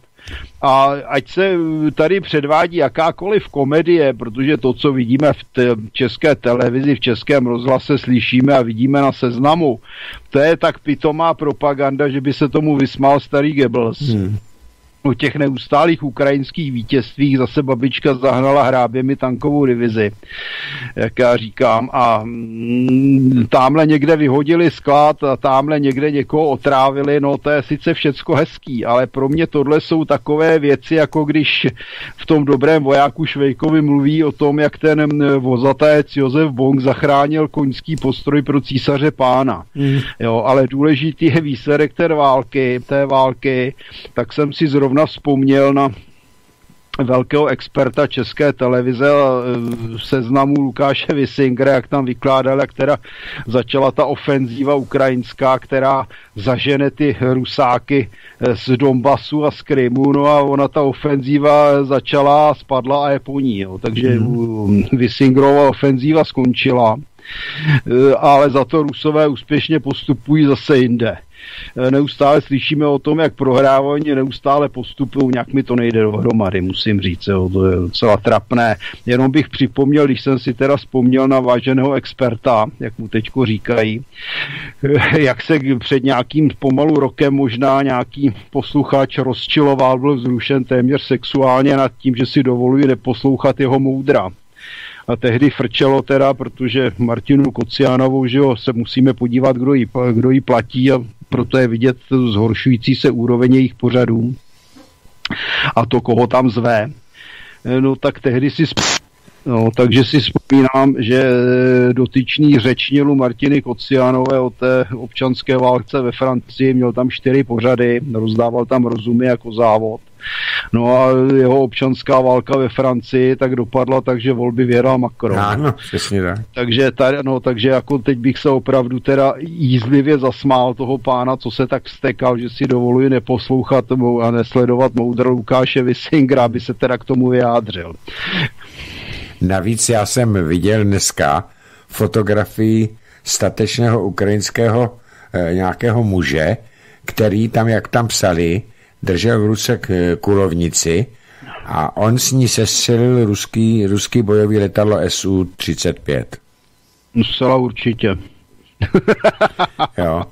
A ať se tady předvádí jakákoliv komedie, protože to, co vidíme v te- české televizi, v českém rozhlase slyšíme a vidíme na seznamu, to je tak pitomá propaganda, že by se tomu vysmál starý Goebbels. Hmm o těch neustálých ukrajinských vítězstvích zase babička zahnala hráběmi tankovou divizi, jak já říkám, a mm, tamhle někde vyhodili sklad a tamhle někde někoho otrávili, no to je sice všecko hezký, ale pro mě tohle jsou takové věci, jako když v tom dobrém vojáku Švejkovi mluví o tom, jak ten mm, vozatec Josef Bong zachránil koňský postroj pro císaře pána. Mm. Jo, ale důležitý je výsledek té války, té války, tak jsem si zrovna zrovna vzpomněl na velkého experta české televize e, seznamu Lukáše Visingera, jak tam vykládal, jak teda začala ta ofenzíva ukrajinská, která zažene ty rusáky e, z Donbasu a z Krymu, no a ona ta ofenzíva začala, spadla a je po ní, jo. takže mm. Visingerova ofenzíva skončila, e, ale za to Rusové úspěšně postupují zase jinde. Eh, neustále slyšíme o tom, jak prohrávají, neustále postupují, nějak mi to nejde dohromady, musím říct, jo, to je docela trapné. Jenom bych připomněl, když jsem si teda vzpomněl na váženého experta, jak mu teďko říkají, jak se před nějakým pomalu rokem možná nějaký posluchač rozčiloval, byl vzrušen téměř sexuálně nad tím, že si dovoluje neposlouchat jeho moudra a tehdy frčelo teda, protože Martinu Kociánovou, že jo, se musíme podívat, kdo jí, kdo jí platí a proto je vidět zhoršující se úroveň jejich pořadů a to, koho tam zve. No tak tehdy si No, takže si vzpomínám, že dotyčný řečnilu Martiny Kocianové o té občanské válce ve Francii měl tam čtyři pořady, rozdával tam rozumy jako závod No a jeho občanská válka ve Francii tak dopadla tak, že volby věral Macron. Ano, přesně tak. Takže, tady, no, takže jako teď bych se opravdu teda jízlivě zasmál toho pána, co se tak stekal, že si dovoluji neposlouchat a nesledovat moudro Lukáše Visingra, aby se teda k tomu vyjádřil. Navíc já jsem viděl dneska fotografii statečného ukrajinského e, nějakého muže, který tam, jak tam psali, držel v ruce k kulovnici a on s ní sestřelil ruský, ruský bojový letadlo Su-35. Zcela určitě. jo,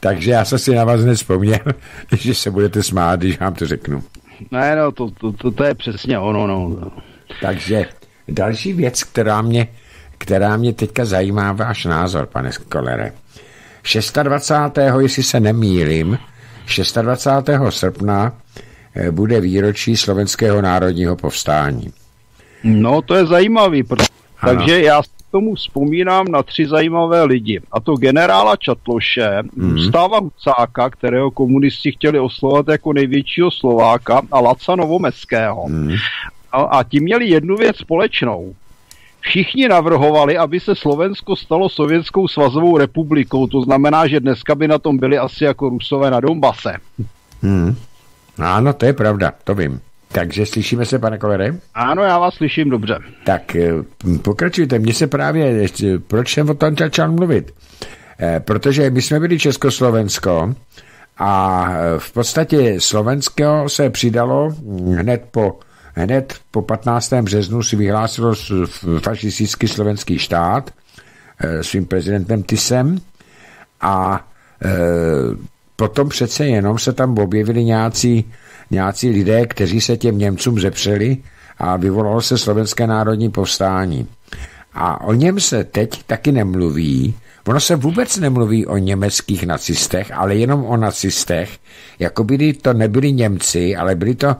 takže já jsem si na vás nevzpomněl, že se budete smát, když vám to řeknu. Ne, no, to, to, to, to je přesně ono, no. Takže další věc, která mě, která mě teďka zajímá, váš názor, pane Skolere. 26. jestli se nemýlim, 26. srpna eh, bude výročí slovenského národního povstání. No, to je zajímavý, protože, takže já tomu vzpomínám na tři zajímavé lidi. A to generála Čatloše, mm. Stáva Hucáka, kterého komunisti chtěli oslovat jako největšího Slováka, a Laca Novomeského. Mm. A, a ti měli jednu věc společnou. Všichni navrhovali, aby se Slovensko stalo sovětskou svazovou republikou. To znamená, že dneska by na tom byli asi jako Rusové na Donbase. Hmm. Ano, to je pravda, to vím. Takže slyšíme se, pane Kolere? Ano, já vás slyším dobře. Tak eh, pokračujte, mně se právě, proč jsem o tom začal mluvit? Eh, protože my jsme byli Československo a eh, v podstatě Slovensko se přidalo hned po hned po 15. březnu si vyhlásilo fašistický slovenský štát svým prezidentem Tisem a potom přece jenom se tam objevili nějací nějací lidé, kteří se těm Němcům zepřeli a vyvolalo se slovenské národní povstání. A o něm se teď taky nemluví. Ono se vůbec nemluví o německých nacistech, ale jenom o nacistech, jako by to nebyli Němci, ale byli to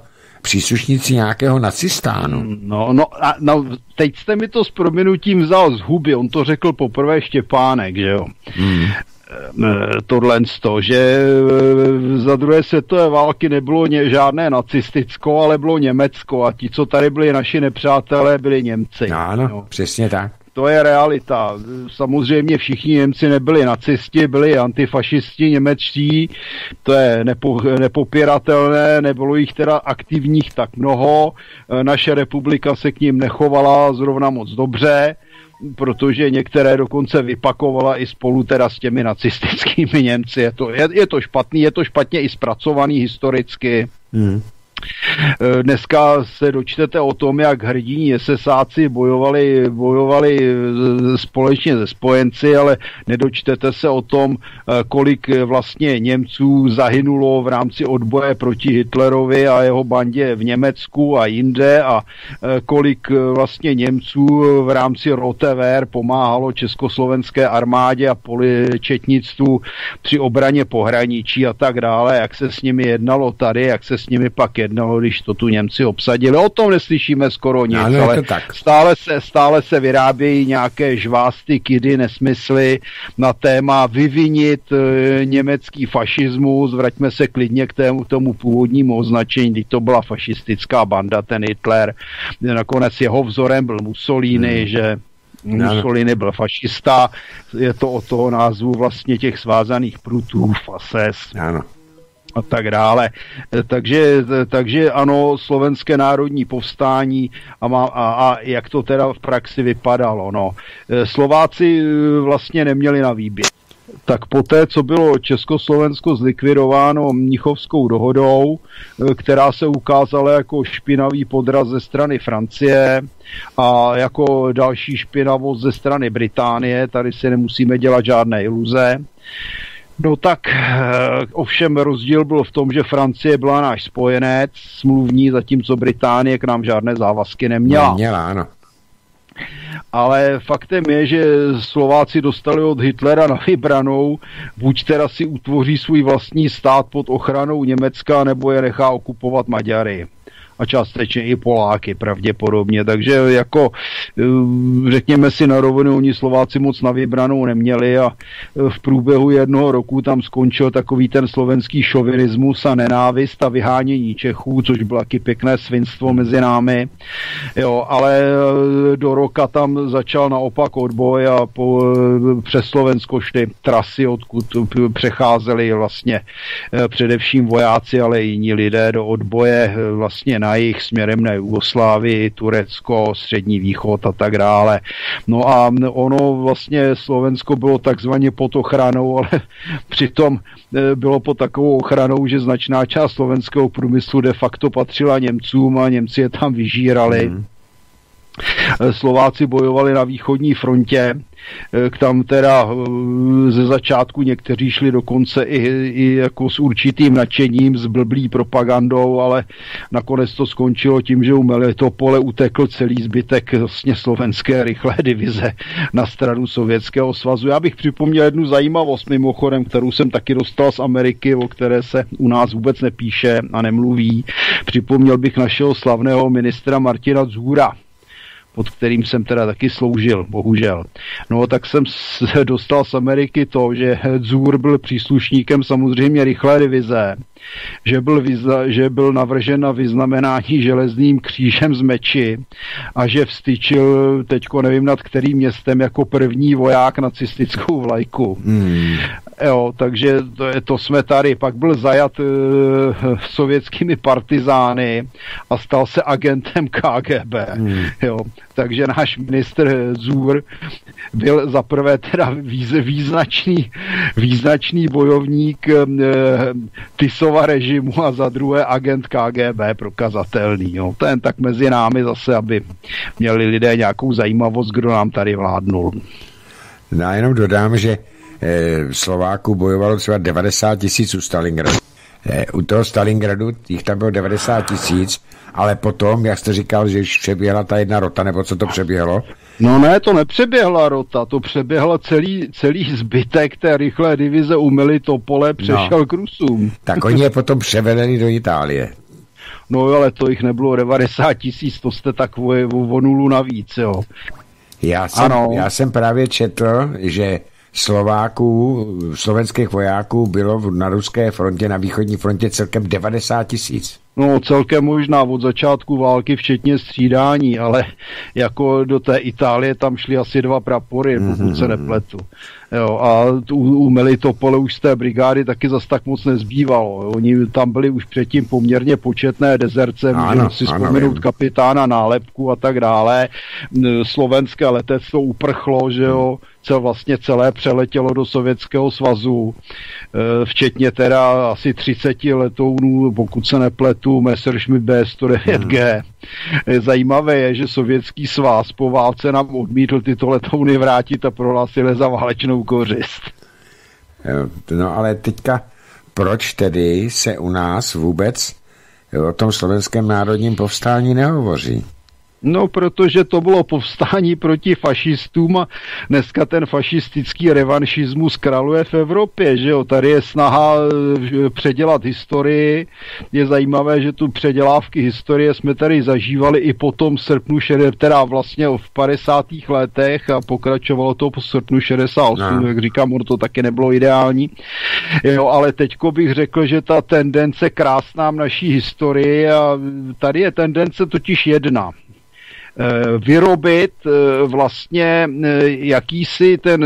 příslušníci nějakého nacistánu. No, no, a, no, teď jste mi to s prominutím vzal z huby, on to řekl poprvé Štěpánek, že jo. Hmm. Eh, tohle to, že eh, za druhé světové války nebylo ně, žádné nacisticko, ale bylo Německo a ti, co tady byli naši nepřátelé, byli Němci. Ano, no. přesně tak. To je realita. Samozřejmě všichni Němci nebyli nacisti, byli antifašisti němečtí, to je nepo, nepopiratelné, nebylo jich teda aktivních tak mnoho, naše republika se k ním nechovala zrovna moc dobře, protože některé dokonce vypakovala i spolu teda s těmi nacistickými Němci. Je to, je, je to špatný, je to špatně i zpracovaný historicky. Hmm. Eh, dneska se dočtete o tom, jak hrdiní SSáci bojovali, bojovali eh, společně se spojenci, ale nedočtete se o tom, eh, kolik vlastně Němců zahynulo v rámci odboje proti Hitlerovi a jeho bandě v Německu a jinde a kolik vlastně Němců v rámci Rotever pomáhalo československé armádě a poličetnictvu při obraně pohraničí a tak dále, jak se s nimi jednalo tady, jak se s nimi pak jednalo, když to tu Němci obsadili. O tom neslyšíme skoro nic, ano, ale tak. Stále, se, stále se vyrábějí nějaké žvásty, kidy, nesmysly na téma vyvinit e, německý fašismus. Vraťme se klidně k tému, tomu původnímu označení, kdy to byla fašistická banda, ten Hitler. Nakonec jeho vzorem byl Mussolini, hmm. že Mussolini byl fašista, je to o toho názvu vlastně těch svázaných prutů, fases. Ano a tak dále. Takže, takže ano, slovenské národní povstání a, má, a, a jak to teda v praxi vypadalo. No. Slováci vlastně neměli na výběr. Tak poté, co bylo Československo zlikvidováno Mnichovskou dohodou, která se ukázala jako špinavý podraz ze strany Francie a jako další špinavost ze strany Británie, tady si nemusíme dělat žádné iluze, No tak eh, ovšem rozdíl byl v tom, že Francie byla náš spojenec smluvní, zatímco Británie k nám žádné závazky neměla. Neměla, ano. Ale faktem je, že Slováci dostali od Hitlera na vybranou, buď teda si utvoří svůj vlastní stát pod ochranou Německa, nebo je nechá okupovat Maďary. A částečně i Poláky pravděpodobně. Takže jako eh, řekněme si na rovinu, oni Slováci moc na vybranou neměli a eh, v průběhu jednoho roku tam skončil takový ten slovenský šovinismus a nenávist a vyhánění Čechů, což bylo taky pěkné svinstvo mezi námi. Jo, ale eh, do roka tam začal naopak odboj a po, přes Slovensko šly trasy, odkud přecházeli vlastně především vojáci, ale i jiní lidé do odboje vlastně na jejich směrem na Jugoslávii, Turecko, Střední východ a tak dále. No a ono vlastně Slovensko bylo takzvaně pod ochranou, ale přitom e, bylo pod takovou ochranou, že značná část slovenského průmyslu de facto patřila Němcům a Němci je tam vyžírali. Mm. Slováci bojovali na východní frontě Eh, k tam teda eh, ze začátku někteří šli dokonce i, i jako s určitým nadšením, s blblý propagandou, ale nakonec to skončilo tím, že u Melitopole utekl celý zbytek vlastně slovenské rychlé divize na stranu Sovětského svazu. Já bych připomněl jednu zajímavost mimochodem, kterou jsem taky dostal z Ameriky, o které se u nás vůbec nepíše a nemluví. Připomněl bych našeho slavného ministra Martina Zůra, pod kterým jsem teda taky sloužil, bohužel. No tak jsem se dostal z Ameriky to, že Zůr byl příslušníkem samozřejmě rychlé divize, že byl, vyzna, že byl navržen na vyznamenání železným křížem z meči a že vstyčil, teďko nevím nad kterým městem, jako první voják nacistickou vlajku. Hmm. Jo, takže to, je, to jsme tady. Pak byl zajat uh, sovětskými partizány a stal se agentem KGB. Hmm. Jo, takže náš ministr Zůr byl za prvé teda výz, význačný, význačný bojovník uh, Tisova režimu a za druhé agent KGB prokazatelný. Jo. Ten tak mezi námi zase, aby měli lidé nějakou zajímavost, kdo nám tady vládnul. Já jenom dodám, že eh, Slováků bojovalo třeba 90 tisíc u Stalingradu. Eh, u toho Stalingradu jich tam bylo 90 tisíc, ale potom, jak jste říkal, že už přeběhla ta jedna rota, nebo co to přeběhlo? No ne, to nepřeběhla rota, to přeběhla celý, celý zbytek té rychlé divize u Melitopole, přešel no. k Rusům. Tak oni je potom převedeni do Itálie. No ale to jich nebylo 90 tisíc, to jste tak o, o nulu navíc, jo. Já jsem, ano. já jsem právě četl, že Slováků, slovenských vojáků bylo na ruské frontě, na východní frontě celkem 90 tisíc. No celkem možná od začátku války, včetně střídání, ale jako do té Itálie tam šly asi dva prapory, pokud se nepletu. Jo, a u, u Melitopole už z té brigády taky zas tak moc nezbývalo. Jo. Oni tam byli už předtím poměrně početné dezerce, můžeme si vzpomenout ano, kapitána nálepku a tak dále. Slovenské letectvo uprchlo, že jo, cel, vlastně celé přeletělo do Sovětského svazu, e, včetně teda asi 30 letounů, pokud se nepletu, Messerschmitt B-109G. Hmm. Zajímavé je, že Sovětský svaz po válce nám odmítl tyto letouny vrátit a prohlásil za válečnou kořist. No ale teďka, proč tedy se u nás vůbec o tom slovenském národním povstání nehovoří? No, protože to bylo povstání proti fašistům a dneska ten fašistický revanšismus kraluje v Evropě, že jo. Tady je snaha eh, předělat historii. Je zajímavé, že tu předělávky historie jsme tady zažívali i po tom srpnu, teda vlastně v 50. letech a pokračovalo to po srpnu 68, no. jak říkám, ono to taky nebylo ideální. Jo, ale teďko bych řekl, že ta tendence krásná naší historii a tady je tendence totiž jedna vyrobit eh, vlastně eh, jakýsi ten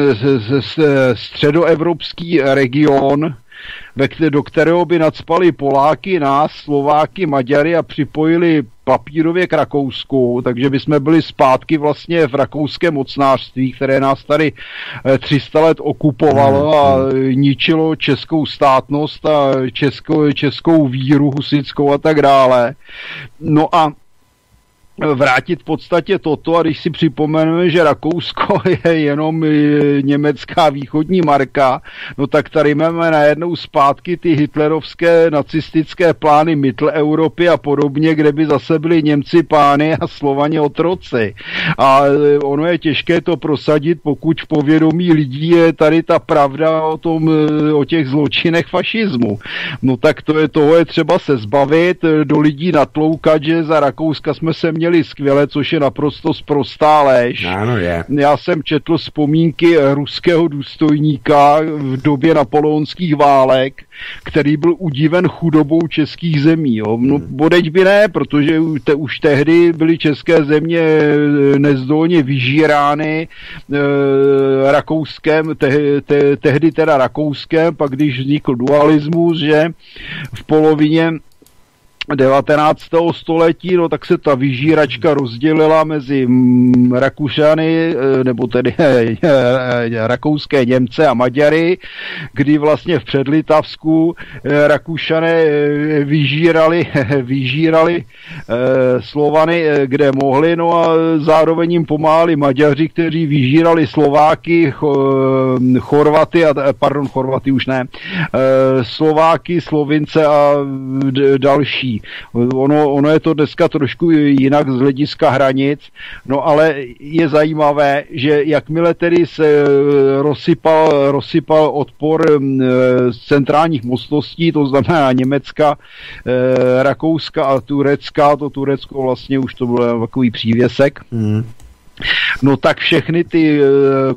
středoevropský region, do kterého by nadspali Poláky, nás, Slováky, Maďary a připojili papírově k Rakousku, takže by jsme byli zpátky vlastně v rakouském mocnářství, které nás tady 300 let okupovalo a ničilo českou státnost a českou, českou víru husickou a tak dále. No a vrátit v podstatě toto a když si připomeneme, že Rakousko je jenom e, německá východní marka, no tak tady máme najednou zpátky ty hitlerovské nacistické plány Mittel Evropy a podobně, kde by zase byli Němci pány a Slovaně otroci. A e, ono je těžké to prosadit, pokud v povědomí lidí je tady ta pravda o, tom, e, o těch zločinech fašismu. No tak to je, toho je třeba se zbavit, do lidí natloukat, že za Rakouska jsme se měli měli skvěle, což je naprosto sprostá lež. Ano, je. Já jsem četl vzpomínky ruského důstojníka v době napoleonských válek, který byl udiven chudobou českých zemí. Jo. No, hmm. bodeď by ne, protože te, už tehdy byly české země eh, nezdolně vyžírány e, Rakouskem, te, te, tehdy teda Rakouskem, pak když vznikl dualismus, že v polovině 19. století, no tak se ta vyžíračka rozdělila mezi mm, Rakušany, eh, nebo tedy eh, eh, rakouské Němce a Maďary, kdy vlastně v Předlitavsku Rakušané vyžírali, vyžírali Slovany, kde mohli, no a zároveň jim pomáhali Maďaři, kteří vyžírali Slováky, Chorvaty, a, pardon, Chorvaty už ne, Slováky, Slovince a další. Ono, ono je to dneska trošku jinak z hlediska hranic, no ale je zajímavé, že jakmile tedy se rozsypal, rozsypal odpor z centrálních mocností, to znamená Německa, eh, Rakouska a Turecka, to Turecko vlastně už to byl takový přívěsek, mm no tak všechny ty eh,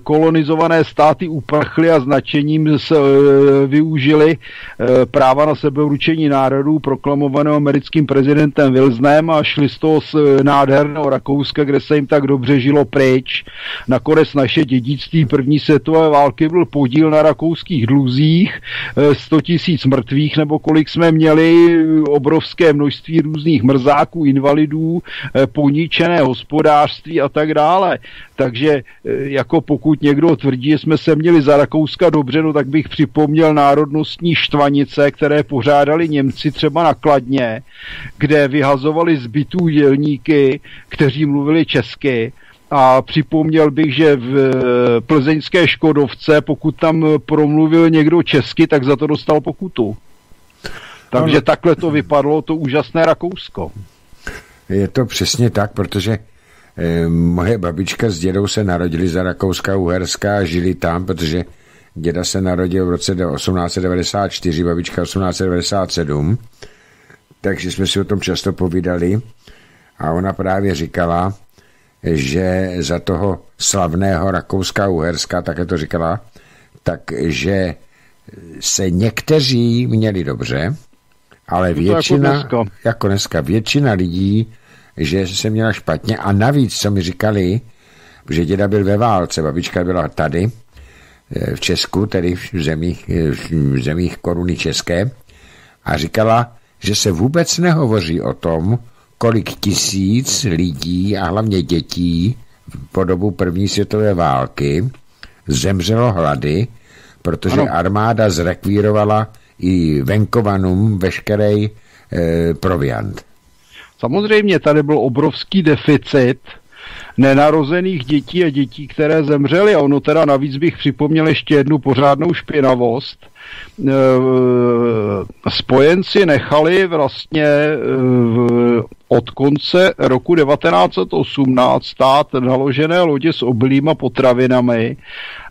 kolonizované státy uprchly a značením se eh, využili eh, práva na sebeuručení národů proklamovaného americkým prezidentem Wilsonem a šli z toho z nádherného Rakouska, kde se jim tak dobře žilo pryč. Nakonec naše dědictví první světové války byl podíl na rakouských dluzích, 100 tisíc mrtvých, nebo kolik jsme měli, obrovské množství různých mrzáků, invalidů, poničené hospodářství a tak dále dále. Takže e, jako pokud někdo tvrdí, že jsme se měli za Rakouska dobře, no tak bych připomněl národnostní štvanice, které pořádali Němci třeba nakladně, kde vyhazovali zbytů dělníky, kteří mluvili česky a připomněl bych, že v e, plzeňské Škodovce, pokud tam promluvil někdo česky, tak za to dostal pokutu. Takže takhle to vypadlo, to úžasné Rakousko. Je to přesně tak, protože Eh, moje babička s dědou se narodili za Rakouska Uherska a žili tam, protože děda se narodil v roce 1894, babička 1897, takže jsme si o tom často povídali a ona právě říkala, že za toho slavného Rakouska Uherska, také to říkala, takže se někteří měli dobře, ale většina, jako dneska. jako dneska, většina lidí že se měla špatně a navíc, co mi říkali, že děda byl ve válce, babička byla tady, eh, v Česku, tedy v zemích, eh, v zemích koruny české, a říkala, že se vůbec nehovoří o tom, kolik tisíc lidí a hlavně dětí po dobu první světové války zemřelo hlady, protože ano. armáda zrekvírovala i venkovanům veškerý e, proviant. Samozřejmě tady byl obrovský deficit nenarozených dětí a dětí, které zemřely. A ono teda navíc bych připomněl ještě jednu pořádnou špinavost. E, spojenci nechali vlastně e, od konce roku 1918 stát naložené lodě s obilýma potravinami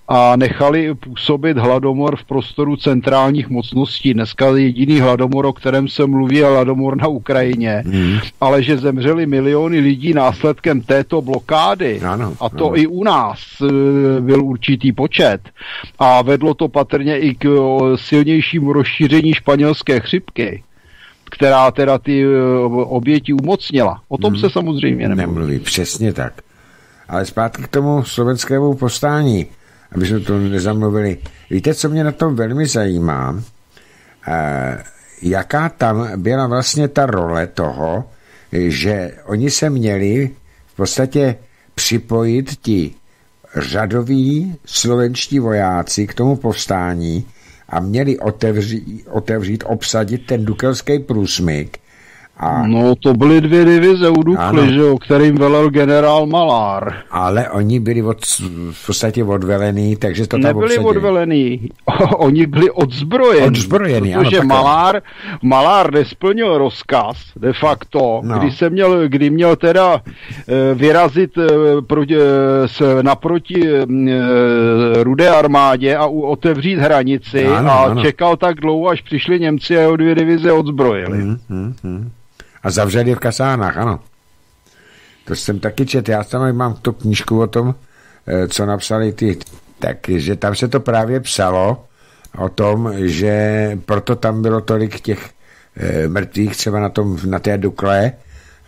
a nechali působit hladomor v prostoru centrálních mocností. Dneska jediný hladomor, o kterém se mluví, je hladomor na Ukrajině. Hmm. Ale že zemřeli miliony lidí následkem této blokády, ano, a to ano. i u nás e, byl určitý počet. A vedlo to patrně i k silnějšímu rozšíření španělské chřipky která teda ty e, oběti umocnila. O tom hmm. se samozřejmě nemluví. Nemluví, přesně tak. Ale zpátky k tomu slovenskému postání aby jsme to nezamluvili. Víte, co mě na tom velmi zajímá? E, jaká tam byla vlastně ta role toho, že oni se měli v podstatě připojit ti řadoví slovenští vojáci k tomu povstání a měli otevřít, otevřít obsadit ten dukelský průsmyk A... No to byly dvě divize u Dukly, že o kterým velel generál Malár. Ale oni byli od, v podstatě odvelený, takže to tam Nebyli obsadili. odvelený, oni byli odzbrojeni. Odzbrojeni, Protože ano, Malár, Malár nesplnil rozkaz de facto, no. kdy, se měl, kdy měl teda e, vyrazit e, proti, e, naproti rudé armádě a otevřít hranici ano, a ano. čekal tak dlouho, až přišli Němci a jeho dvě divize odzbrojili. Hmm, hmm, hmm. A zavřeli v kasánách, ano. To jsem taky čet. Já tam mám tu knížku o tom, eh, co napsali ty, takže tam se to právě psalo o tom, že proto tam bylo tolik těch e, mrtvých třeba na, tom, na té Dukle,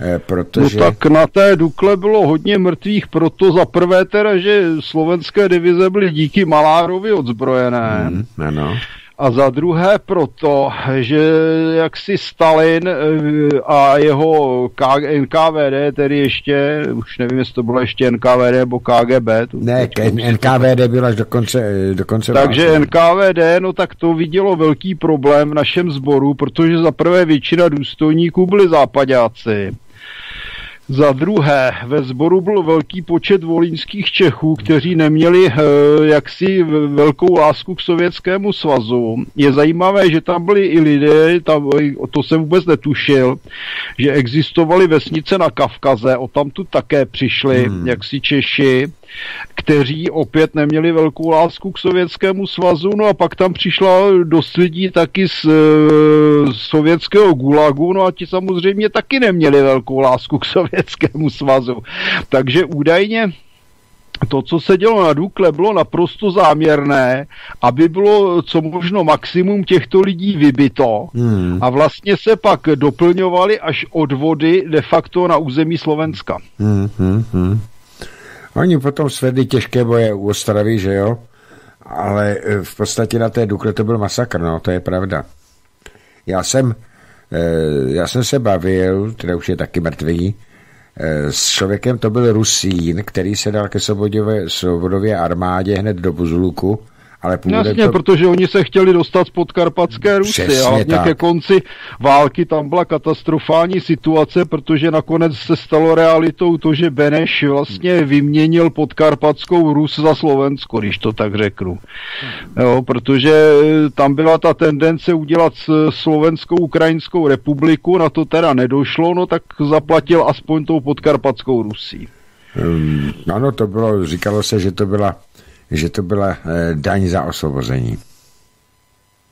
e, protože... No tak na té Dukle bylo hodně mrtvých, proto za prvé teda, že slovenské divize byly díky Malárovi odzbrojené. Hmm, ano a za druhé proto, že jaksi Stalin eh, a jeho NKVD, tedy ještě, už nevím, jestli to bylo ještě NKVD nebo KGB. To ne, NKVD byl až do konce, eh, do konce Takže války. NKVD, no tak to vidělo velký problém v našem sboru, protože za prvé většina důstojníků byli západáci za druhé, ve sboru byl velký počet volínských Čechů, kteří neměli e, jaksi velkou lásku k Sovětskému svazu. Je zajímavé, že tam byli i lidé, tam, to jsem vůbec netušil, že existovaly vesnice na Kavkaze, o tam tu také přišli hmm. jaksi Češi, kteří opět neměli velkou lásku k Sovětskému svazu, no a pak tam přišla dost lidí taky z, z sovětského gulagu, no a ti samozřejmě taky neměli velkou lásku k Sovětskému svazu. Takže údajně to, co se dělo na Dukle, bylo naprosto záměrné, aby bylo co možno maximum těchto lidí vybito hmm. a vlastně se pak doplňovali až odvody de facto na území Slovenska. Hmm, hmm, hmm. Oni potom svedli těžké boje u Ostravy, že jo? Ale e, v podstatě na té Dukle to byl masakr, no, to je pravda. Já jsem, e, já jsem se bavil, teda už je taky mrtvý, e, s člověkem, to byl Rusín, který se dal ke Svobodově, armádě hned do Buzuluku ale Jasně, to... protože oni se chtěli dostat z podkarpatské Rusy Přesně a hlavně ke konci války tam byla katastrofální situace, protože nakonec se stalo realitou to, že Beneš vlastně vyměnil podkarpatskou Rus za Slovensko, když to tak řeknu. Jo, protože tam byla ta tendence udělat slovenskou ukrajinskou republiku, na to teda nedošlo, no tak zaplatil aspoň tou podkarpatskou Rusí. Um, ano, to bylo, říkalo se, že to byla že to byla eh, daň za osvobození.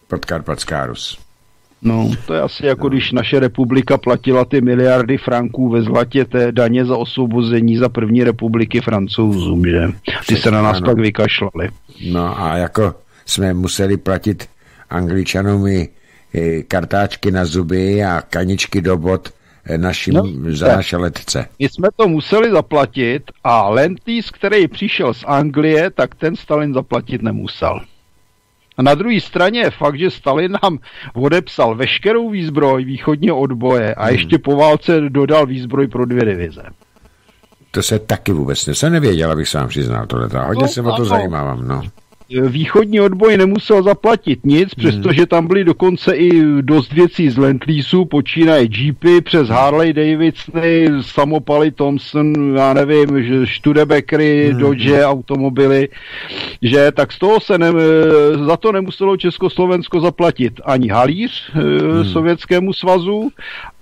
Podkarpatská Rus. No, to je asi jako no. když naše republika platila ty miliardy franků ve zlatě té daně za osvobození za první republiky francouzům, že? Ty se na nás ano. pak vykašlali. No a jako jsme museli platit angličanům i kartáčky na zuby a kaničky do bod, našim, no, za naše letce. My jsme to museli zaplatit a Lentis, který přišel z Anglie, tak ten Stalin zaplatit nemusel. A na druhé straně je fakt, že Stalin nám odepsal veškerou výzbroj východního odboje a hmm. ještě po válce dodal výzbroj pro dvě divize. To se taky vůbec ne, se nevěděl, abych sám přiznal tohle. Hodně no, se o to ano. zajímávám, no východní odboj nemusel zaplatit nic, hmm. přestože tam byly dokonce i dost věcí z Lentleasu, počínaje Jeepy přes Harley Davidsony, samopaly Thompson, já nevím, Studebeckery, hmm. Dodge, automobily, že tak z toho se ne, za to nemuselo Československo zaplatit ani halíř eh, hmm. Sovětskému svazu,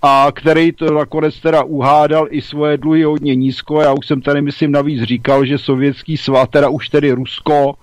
a který to nakonec teda uhádal i svoje dluhy hodně nízko. Já už jsem tady, myslím, navíc říkal, že sovětský svaz, teda už tedy Rusko,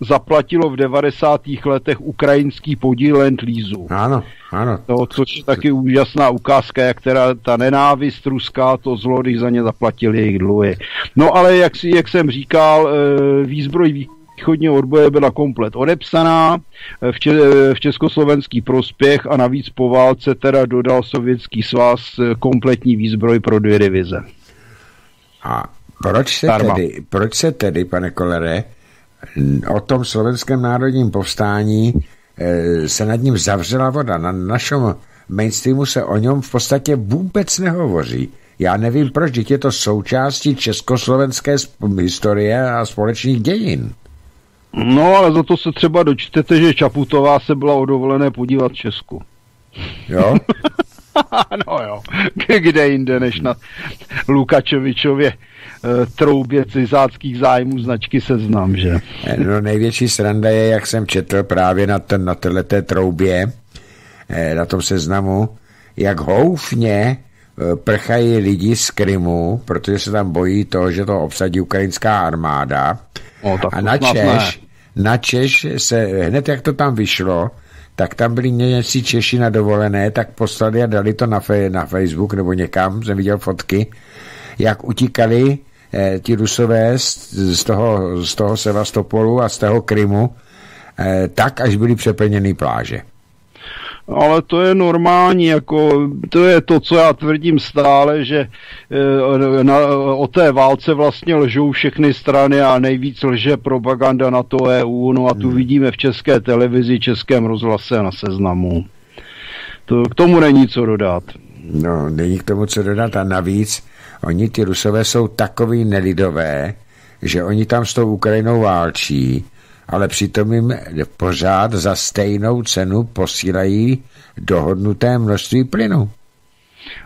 zaplatilo v 90. letech ukrajinský podíl Land Leaseu. Ano, ano. To, což je taky úžasná ukázka, jak teda ta nenávist ruská, to zlo, když za ně zaplatili jejich dluhy. No ale jak, si, jak jsem říkal, eh, výzbroj východního odboje byla komplet odepsaná eh, v, če, eh, v československý prospěch a navíc po válce teda dodal sovětský svaz kompletní výzbroj pro dvě divize. A proč se, tedy, proč se tedy, pane Kolere, o tom slovenském národním povstání eh, se nad ním zavřela voda. Na našem mainstreamu se o něm v podstatě vůbec nehovoří. Já nevím proč, teď je to součástí československé historie a společných dějin. No, ale za to se třeba dočtete, že Čaputová se byla o dovolené podívat v Česku. Jo? no jo, kde jinde než na Lukačovičově eh, troubě cizáckých zájmů značky seznam, že? No největší sranda je, jak jsem četl právě na, ten, na této troubě, eh, na tom seznamu, jak houfně eh, prchají lidi z Krymu, protože se tam bojí toho, že to obsadí ukrajinská armáda. O, tak a na Češ, na Češ se, hned jak to tam vyšlo, tak tam byli nějací Češi na dovolené, tak poslali a dali to na, fe, na Facebook nebo někam, jsem viděl fotky, jak utíkali eh, ti rusové z, z, toho, z toho Sevastopolu a z toho Krymu, eh, tak, až byly přeplněny pláže ale to je normální, jako to je to, co já tvrdím stále, že e, na, o té válce vlastně lžou všechny strany a nejvíc lže propaganda na to EU, no a tu hmm. vidíme v české televizi, českém rozhlase na seznamu. To, k tomu není co dodat. No, není k tomu co dodat a navíc oni, ty rusové, jsou takový nelidové, že oni tam s tou Ukrajinou válčí, ale přitom jim pořád za stejnou cenu posílají dohodnuté množství plynu.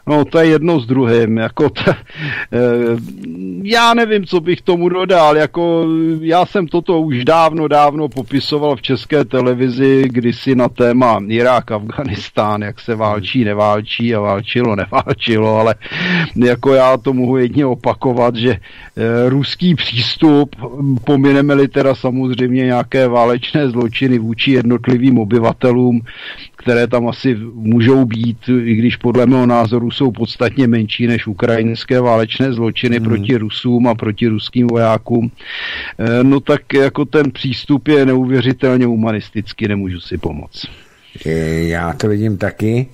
No, to je jedno s druhým. Jako t, e, já nevím, co bych tomu dodal. Jako, já jsem toto už dávno, dávno popisoval v české televizi, kdysi na téma Irák, Afganistán, jak se válčí, neválčí a válčilo, neválčilo, ale jako já to mohu jedně opakovat, že e, ruský přístup, pomineme-li teda samozřejmě nějaké válečné zločiny vůči jednotlivým obyvatelům, které tam asi můžou být, i když podle mého názoru jsou podstatně menší než ukrajinské válečné zločiny hmm. proti Rusům a proti ruským vojákům, eh, no tak jako ten přístup je neuvěřitelně humanistický, nemůžu si pomoct. Já to vidím taky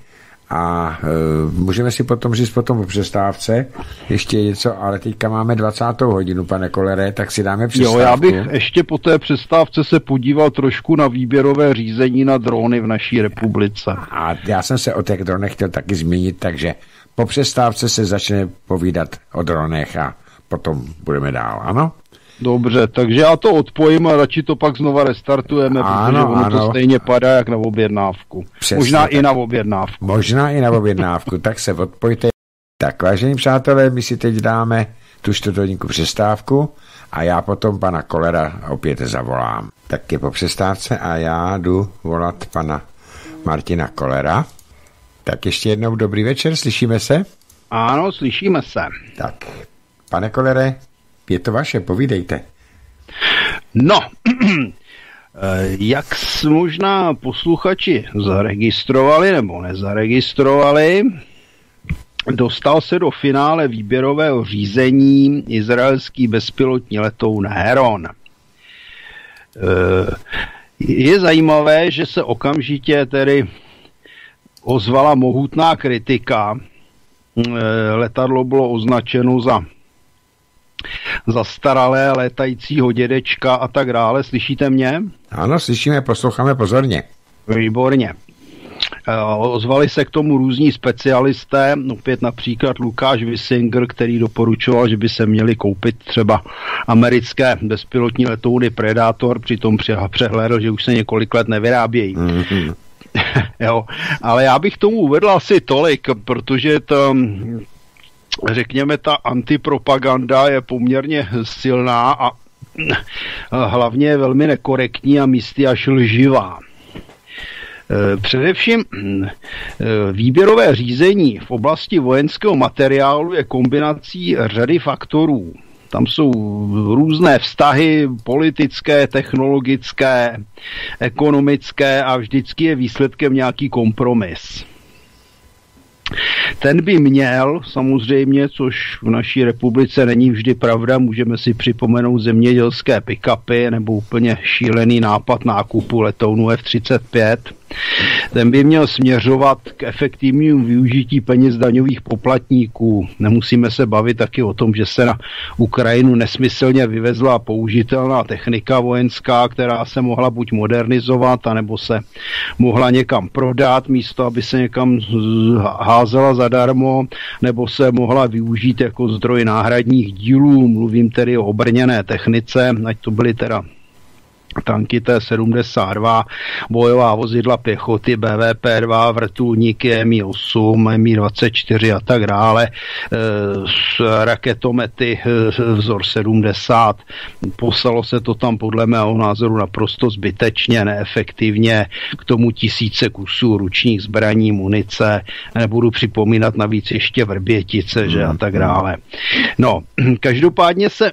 a uh, můžeme si potom říct potom o přestávce ještě něco, ale teďka máme 20. hodinu, pane Kolere, tak si dáme přestávku. Jo, já bych ještě po té přestávce se podíval trošku na výběrové řízení na drony v naší republice. A já jsem se o těch dronech chtěl taky zmínit, takže po přestávce se začne povídat o dronech a potom budeme dál, ano? Dobře, takže já to odpojím a radši to pak znova restartujeme, ano, protože ono ano. to stejně padá jak na objednávku. Přesně Možná tak. i na objednávku. Možná i na objednávku, tak se odpojte. Tak vážení přátelé, my si teď dáme tu čtvrthodinku přestávku a já potom pana Kolera opět zavolám. Tak je po přestávce a já jdu volat pana Martina Kolera. Tak ještě jednou dobrý večer, slyšíme se? Ano, slyšíme se. Tak, pane Kolere, je to vaše, povídejte. No, jak možná posluchači zaregistrovali nebo nezaregistrovali, dostal se do finále výběrového řízení izraelský bezpilotní letoun Heron. Eh, je zajímavé, že se okamžitě tedy ozvala mohutná kritika. Eh, letadlo bylo označeno za zastaralé létajícího dědečka a tak dále. Slyšíte mě? Ano, slyšíme, posloucháme pozorně. Výborně. Eh, ozvali se k tomu různí specialisté, opět například Lukáš Wissinger, který doporučoval, že by se měli koupit třeba americké bezpilotní letouny Predator, přitom přehlédl, že už se několik let nevyrábějí. Mm-hmm. jo, ale já bych tomu uvedl asi tolik, protože to, řekněme, ta antipropaganda je poměrně silná a hlavně je velmi nekorektní a místy až lživá. E, především e, výběrové řízení v oblasti vojenského materiálu je kombinací řady faktorů. Tam jsou různé vztahy politické, technologické, ekonomické a vždycky je výsledkem nějaký kompromis. Ten by měl samozřejmě, což v naší republice není vždy pravda, můžeme si připomenout zemědělské pick-upy nebo úplně šílený nápad nákupu letounu F-35, ten by měl směřovat k efektivnímu využití peněz daňových poplatníků. Nemusíme se bavit taky o tom, že se na Ukrajinu nesmyslně vyvezla použitelná technika vojenská, která se mohla buď modernizovat, anebo se mohla někam prodat, místo aby se někam házela zadarmo, nebo se mohla využít jako zdroj náhradních dílů. Mluvím tedy o obrněné technice, ať to byly teda tanky T-72, bojová vozidla pěchoty BVP-2, vrtulníky Mi-8, Mi-24 a tak dále, e, raketomety e, vzor 70. Poslalo se to tam podle mého názoru naprosto zbytečně, neefektivně, k tomu tisíce kusů ručních zbraní, munice, nebudu připomínat navíc ještě vrbětice, že a tak dále. No, každopádně se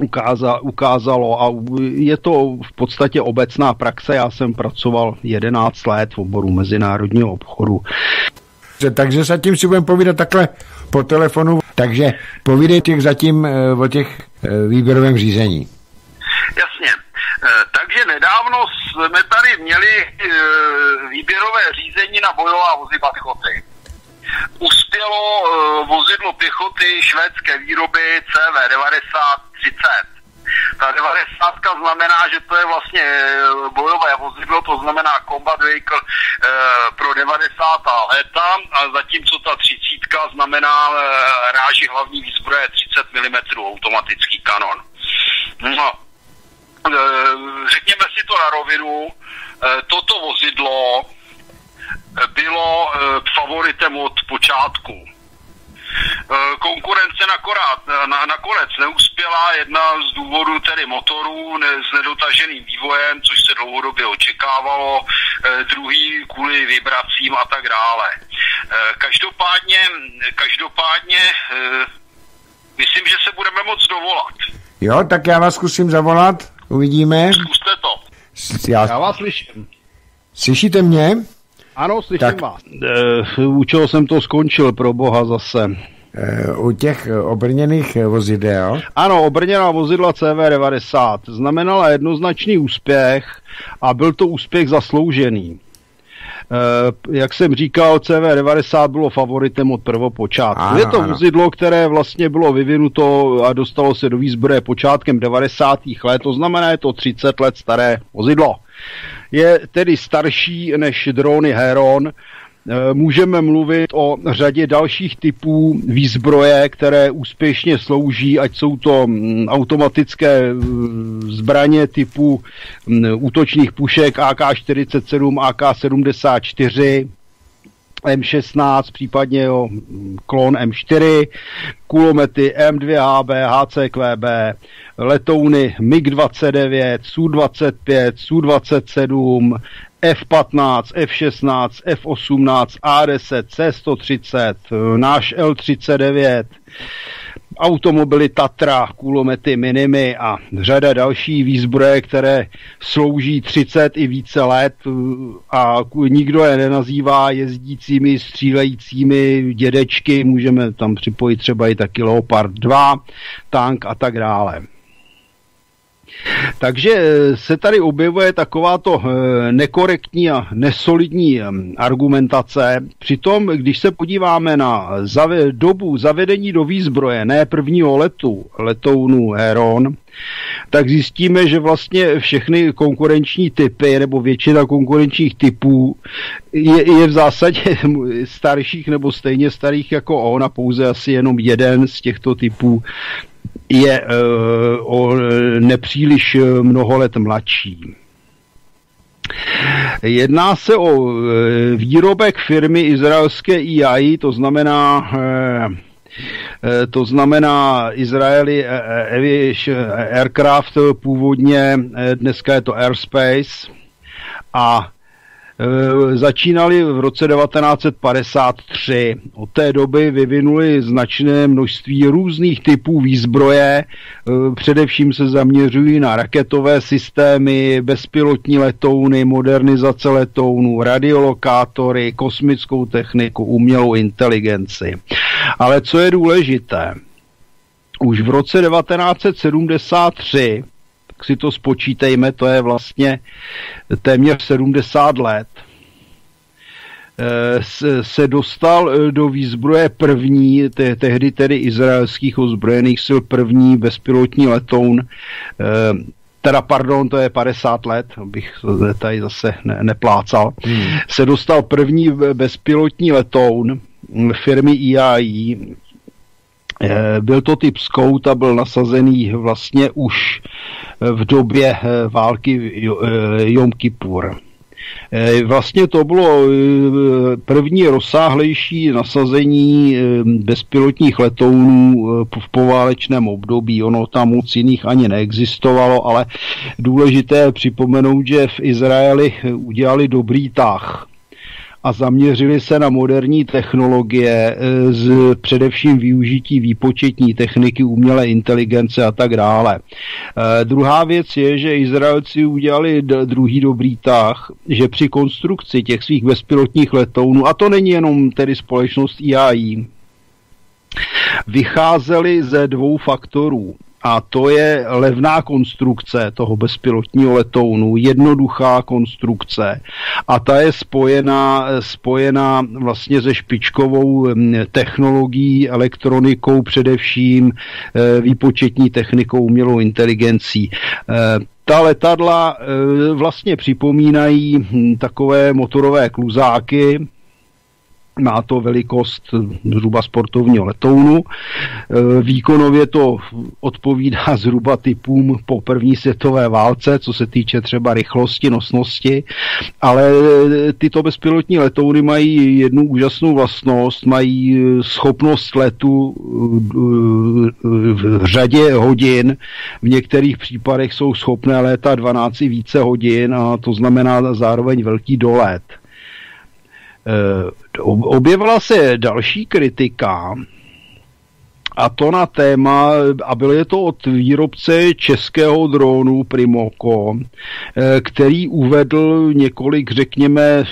ukáza, ukázalo a je to v podstatě obecná praxe. Já jsem pracoval 11 let v oboru mezinárodního obchodu. Takže zatím si budeme povídat takhle po telefonu, takže povídej těch zatím eh, o těch eh, výběrovém řízení. Jasně. Eh, takže nedávno jsme tady měli výběrové řízení na bojová vozidla pěchoty. Uspělo vozidlo pěchoty švédské výroby CV90 30. Ta 90 znamená, že to je vlastně eh, bojové vozidlo, to znamená combat vehicle e, pro 90. léta, a zatímco ta 30 znamená e, ráži hlavní výzbroje 30 mm automatický kanon. No, e, řekněme si to na rovinu, e, toto vozidlo bylo e, favoritem od počátku Eh, konkurence nakorát, na, nakonec neuspěla, jedna z důvodů tedy motorů ne, s nedotaženým vývojem, což se dlouhodobě očekávalo, eh, druhý kvůli vibracím a tak dále. Eh, každopádně, každopádně myslím, že se budeme moc dovolat. Jo, tak já vás zkusím zavolat, uvidíme. Zkuste to. Já, já vás slyším. Slyšíte mě? Ano, slyším tak. vás. E, u čeho jsem to skončil, pro boha zase? E, u těch obrněných vozidel? Ano, obrněná vozidla CV90 znamenala jednoznačný úspěch a byl to úspěch zasloužený. Jak jsem říkal, CV90 bylo favoritem od prvopočátku. Ano, je to ano. vozidlo, které vlastně bylo vyvinuto a dostalo se do výzbroje počátkem 90. let, to znamená, je to 30 let staré vozidlo je tedy starší než drony Heron. E, můžeme mluvit o řadě dalších typů výzbroje, které úspěšně slouží, ať jsou to mm, automatické e, zbraně typu mm, útočných pušek AK-47, AK-74, M16, případně jo, klon M4, kulomety M2HB, HCQB, letouny MiG-29, Su-25, Su-27, F-15, F-16, F-18, A-10, C-130, náš L-39, automobily Tatra, kulomety Minimy a řada další výzbroje, které slouží 30 i více let a nikdo je nenazývá jezdícími, střílejícími dědečky, můžeme tam připojit třeba i taky Leopard 2, tank a tak dále. Takže eh, se tady objevuje takováto eh, nekorektní a nesolidní eh, argumentace. Přitom, když se podíváme na zave- dobu zavedení do výzbroje, ne prvního letu, letounu Heron, tak zjistíme, že vlastně všechny konkurenční typy nebo většina konkurenčních typů je, je v zásadě starších nebo stejně starých jako on a pouze asi jenom jeden z těchto typů je uh, o nepříliš eh, mnoho let mladší. Jedná se o eh, výrobek firmy izraelské EI, to znamená to znamená Izraeli Aircraft původně, dneska je to Airspace a Eh, začínali v roce 1953. Od té doby vyvinuli značné množství různých typů výzbroje, eh, především se zaměřují na raketové systémy, bezpilotní letouny, modernizace letounů, radiolokátory, kosmickou techniku, umělou inteligenci. Ale co je důležité, už v roce 1973 si to spočítejme, to je vlastně téměř 70 let, eh, se dostal eh, do výzbroje první, te, tehdy tedy izraelských ozbrojených sil první bezpilotní letoun, eh, teda pardon, to je 50 let, abych tady zase ne, neplácal, hmm. se dostal první bezpilotní letoun firmy IAI Byl to typ Scout a byl nasazený vlastně už v době války Jom Kippur. Eh, vlastně to bylo eh, první rozsáhlejší nasazení eh, bezpilotních letounů v poválečném období. Ono tam moc jiných ani neexistovalo, ale důležité připomenout, že v Izraeli udělali dobrý tah a zaměřili se na moderní technologie, e, z především využití výpočetní techniky, umělé inteligence a tak dále. E, druhá věc je, že Izraelci udělali druhý dobrý tah, že při konstrukci těch svých bezpilotních letounů, a to není jenom tedy společnost IAI, vycházeli ze dvou faktorů a to je levná konstrukce toho bezpilotního letounu, jednoduchá konstrukce a ta je spojená, spojená vlastně se špičkovou technologií, elektronikou, především e, výpočetní technikou, umělou inteligencí. E, ta letadla e, vlastně připomínají hm, takové motorové kluzáky, má to velikost zhruba sportovního letounu. E, výkonově to odpovídá zhruba typům po první světové válce, co se týče třeba rychlosti, nosnosti, ale tyto bezpilotní letouny mají jednu úžasnou vlastnost, mají schopnost letu v řadě hodin, v některých případech jsou schopné létat 12 více hodin a to znamená zároveň velký dolet. E, objevila se další kritika, a to na téma, a bylo je to od výrobce českého drónu Primoko, eh, který uvedl několik, řekněme,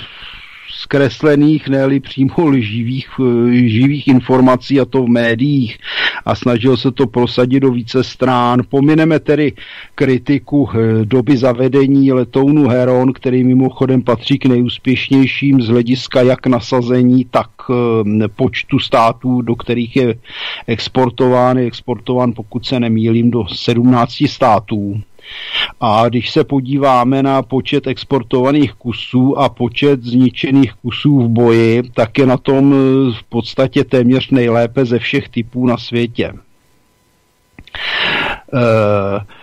zkreslených, ne přímo lživých, živých informací a to v médiích a snažil se to prosadit do více strán. Pomineme tedy kritiku eh, doby zavedení letounu Heron, který mimochodem patří k nejúspěšnějším z hlediska jak nasazení, tak eh, počtu států, do kterých je exportován. Je exportován, pokud se nemýlím, do 17 států. A když se podíváme na počet exportovaných kusů a počet zničených kusů v boji, tak je na tom eh, v podstatě téměř nejlépe ze všech typů na světě. E,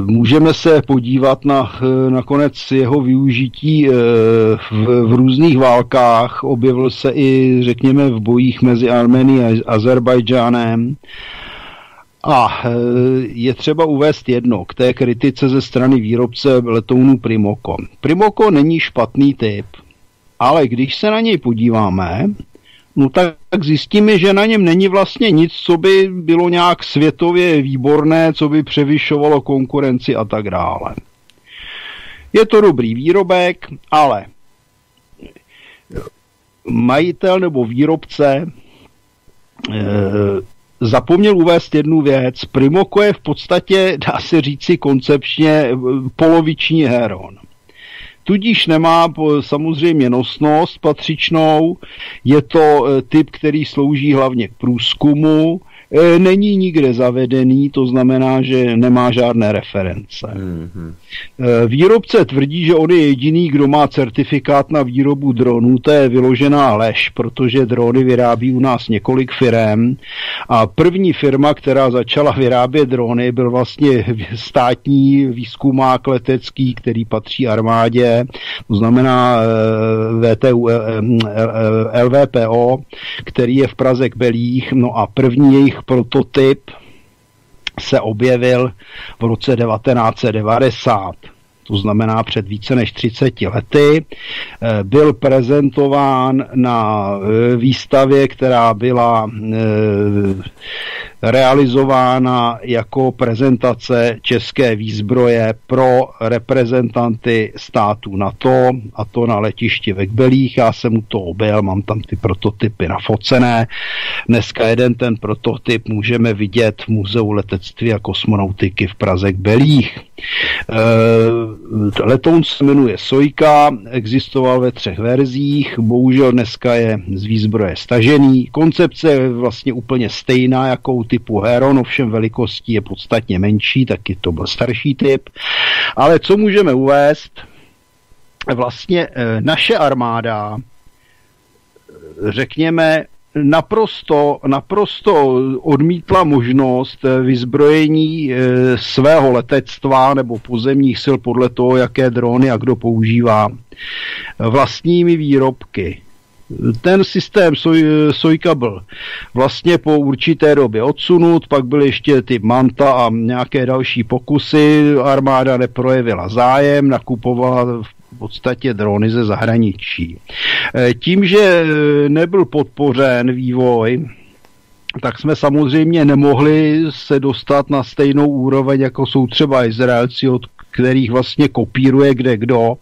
Můžeme se podívat na nakonec jeho využití v, v různých válkách. Objevil se i, řekněme, v bojích mezi Armenií a Azerbajdžánem. A e, je třeba uvést jedno k té kritice ze strany výrobce letounů Primoko. Primoko není špatný typ, ale když se na něj podíváme, no tak zjistíme, že na něm není vlastně nic, co by bylo nějak světově výborné, co by převyšovalo konkurenci a tak dále. Je to dobrý výrobek, ale majitel nebo výrobce e, zapomněl uvést jednu věc. Primoko je v podstatě, dá se říci koncepčně, poloviční heron. Tudíž nemá samozřejmě nosnost patřičnou, je to eh, typ, který slouží hlavně k průzkumu, není nikde zavedený, to znamená, že nemá žádné reference. Mm-hmm. Výrobce tvrdí, že on je jediný, kdo má certifikát na výrobu dronů, to je vyložená lež, protože drony vyrábí u nás několik firm a první firma, která začala vyrábět drony, byl vlastně státní výzkumák letecký, který patří armádě, to znamená e, VTU, LVPO, který je v Praze k Belích, no a první jejich prototyp se objevil v roce 1990 to znamená před více než 30 lety, eh, byl prezentován na eh, výstavě, která byla eh, realizována jako prezentace české výzbroje pro reprezentanty států NATO, a to na letišti ve Kbelích. Já jsem mu to objel, mám tam ty prototypy nafocené. Dneska jeden ten prototyp můžeme vidět v Muzeu letectví a kosmonautiky v Praze Kbelích. E, letoun se jmenuje Sojka, existoval ve třech verzích, bohužel dneska je z výzbroje stažený. Koncepce je vlastně úplně stejná, jakou typu Heron, ovšem velikostí je podstatně menší, taky to byl starší typ. Ale co můžeme uvést? Vlastně e, naše armáda, řekněme, naprosto, naprosto odmítla možnost vyzbrojení svého letectva nebo pozemních sil podle toho, jaké drony a kdo používá vlastními výrobky ten systém soj, Sojka byl vlastně po určité době odsunut, pak byly ještě ty Manta a nějaké další pokusy, armáda neprojevila zájem, nakupovala v podstatě drony ze zahraničí. E, tím, že nebyl podpořen vývoj, tak jsme samozřejmě nemohli se dostat na stejnou úroveň, jako jsou třeba Izraelci, od kterých vlastně kopíruje kde kdo,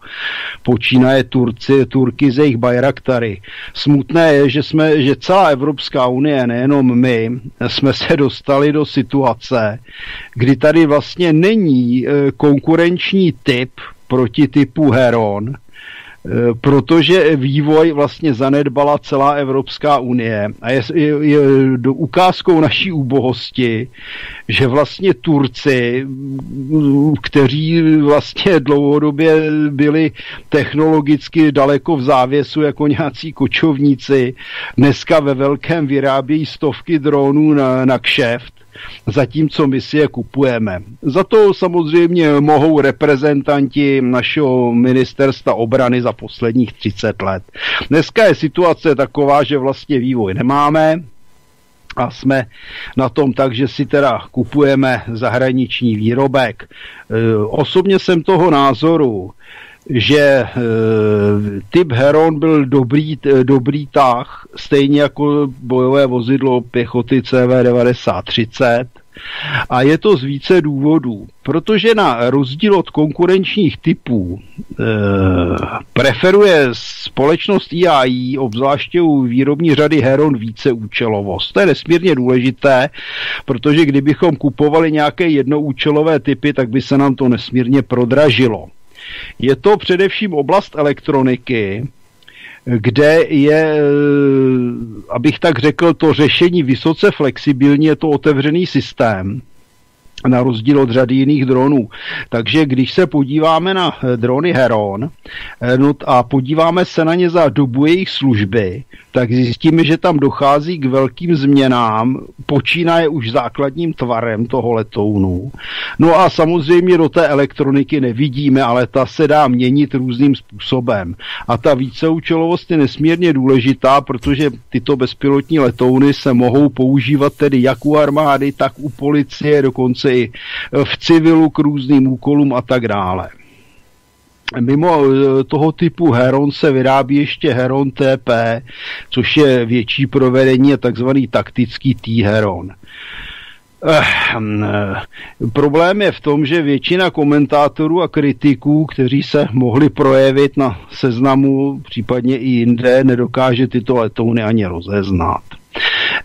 počínaje Turci, Turky z jejich Bayraktary. Smutné je, že, jsme, že celá Evropská unie, nejenom my, jsme se dostali do situace, kdy tady vlastně není eh, konkurenční typ proti typu Heron, protože vývoj vlastně zanedbala celá Evropská unie. A je, je, je do ukázkou naší úbohosti, že vlastně Turci, kteří vlastně dlouhodobě byli technologicky daleko v závěsu jako nějací kočovníci, dneska ve velkém vyrábějí stovky dronů na, na kšeft zatímco my si je kupujeme. Za to samozřejmě mohou reprezentanti našeho ministerstva obrany za posledních 30 let. Dneska je situace taková, že vlastně vývoj nemáme, a jsme na tom tak, že si teda kupujeme zahraniční výrobek. E, osobně jsem toho názoru, že e, typ Heron byl dobrý, dobrý tah, stejně jako bojové vozidlo pěchoty CV-9030, a je to z více důvodů, protože na rozdíl od konkurenčních typů e, preferuje společnost IAI, obzvláště u výrobní řady Heron, více účelovost. To je nesmírně důležité, protože kdybychom kupovali nějaké jednoúčelové typy, tak by se nám to nesmírně prodražilo. Je to především oblast elektroniky, kde je, eh, abych tak řekl, to řešení vysoce flexibilní, je to otevřený systém na rozdíl od řady jiných dronů. Takže když se podíváme na eh, drony Heron eh, no a podíváme se na ně za dobu jejich služby, tak zjistíme, že tam dochází k velkým změnám, počínaje už základním tvarem toho letounu. No a samozřejmě do té elektroniky nevidíme, ale ta se dá měnit různým způsobem. A ta víceúčelovost je nesmírně důležitá, protože tyto bezpilotní letouny se mohou používat tedy jak u armády, tak u policie, dokonce i v civilu k různým úkolům a tak dále. Mimo eh, toho typu Heron se vyrábí ještě Heron TP, což je větší provedení a takzvaný taktický T-Heron. Eh, hm, eh, problém je v tom, že většina komentátorů a kritiků, kteří se mohli projevit na seznamu, případně i jinde, nedokáže tyto letouny ani rozeznat.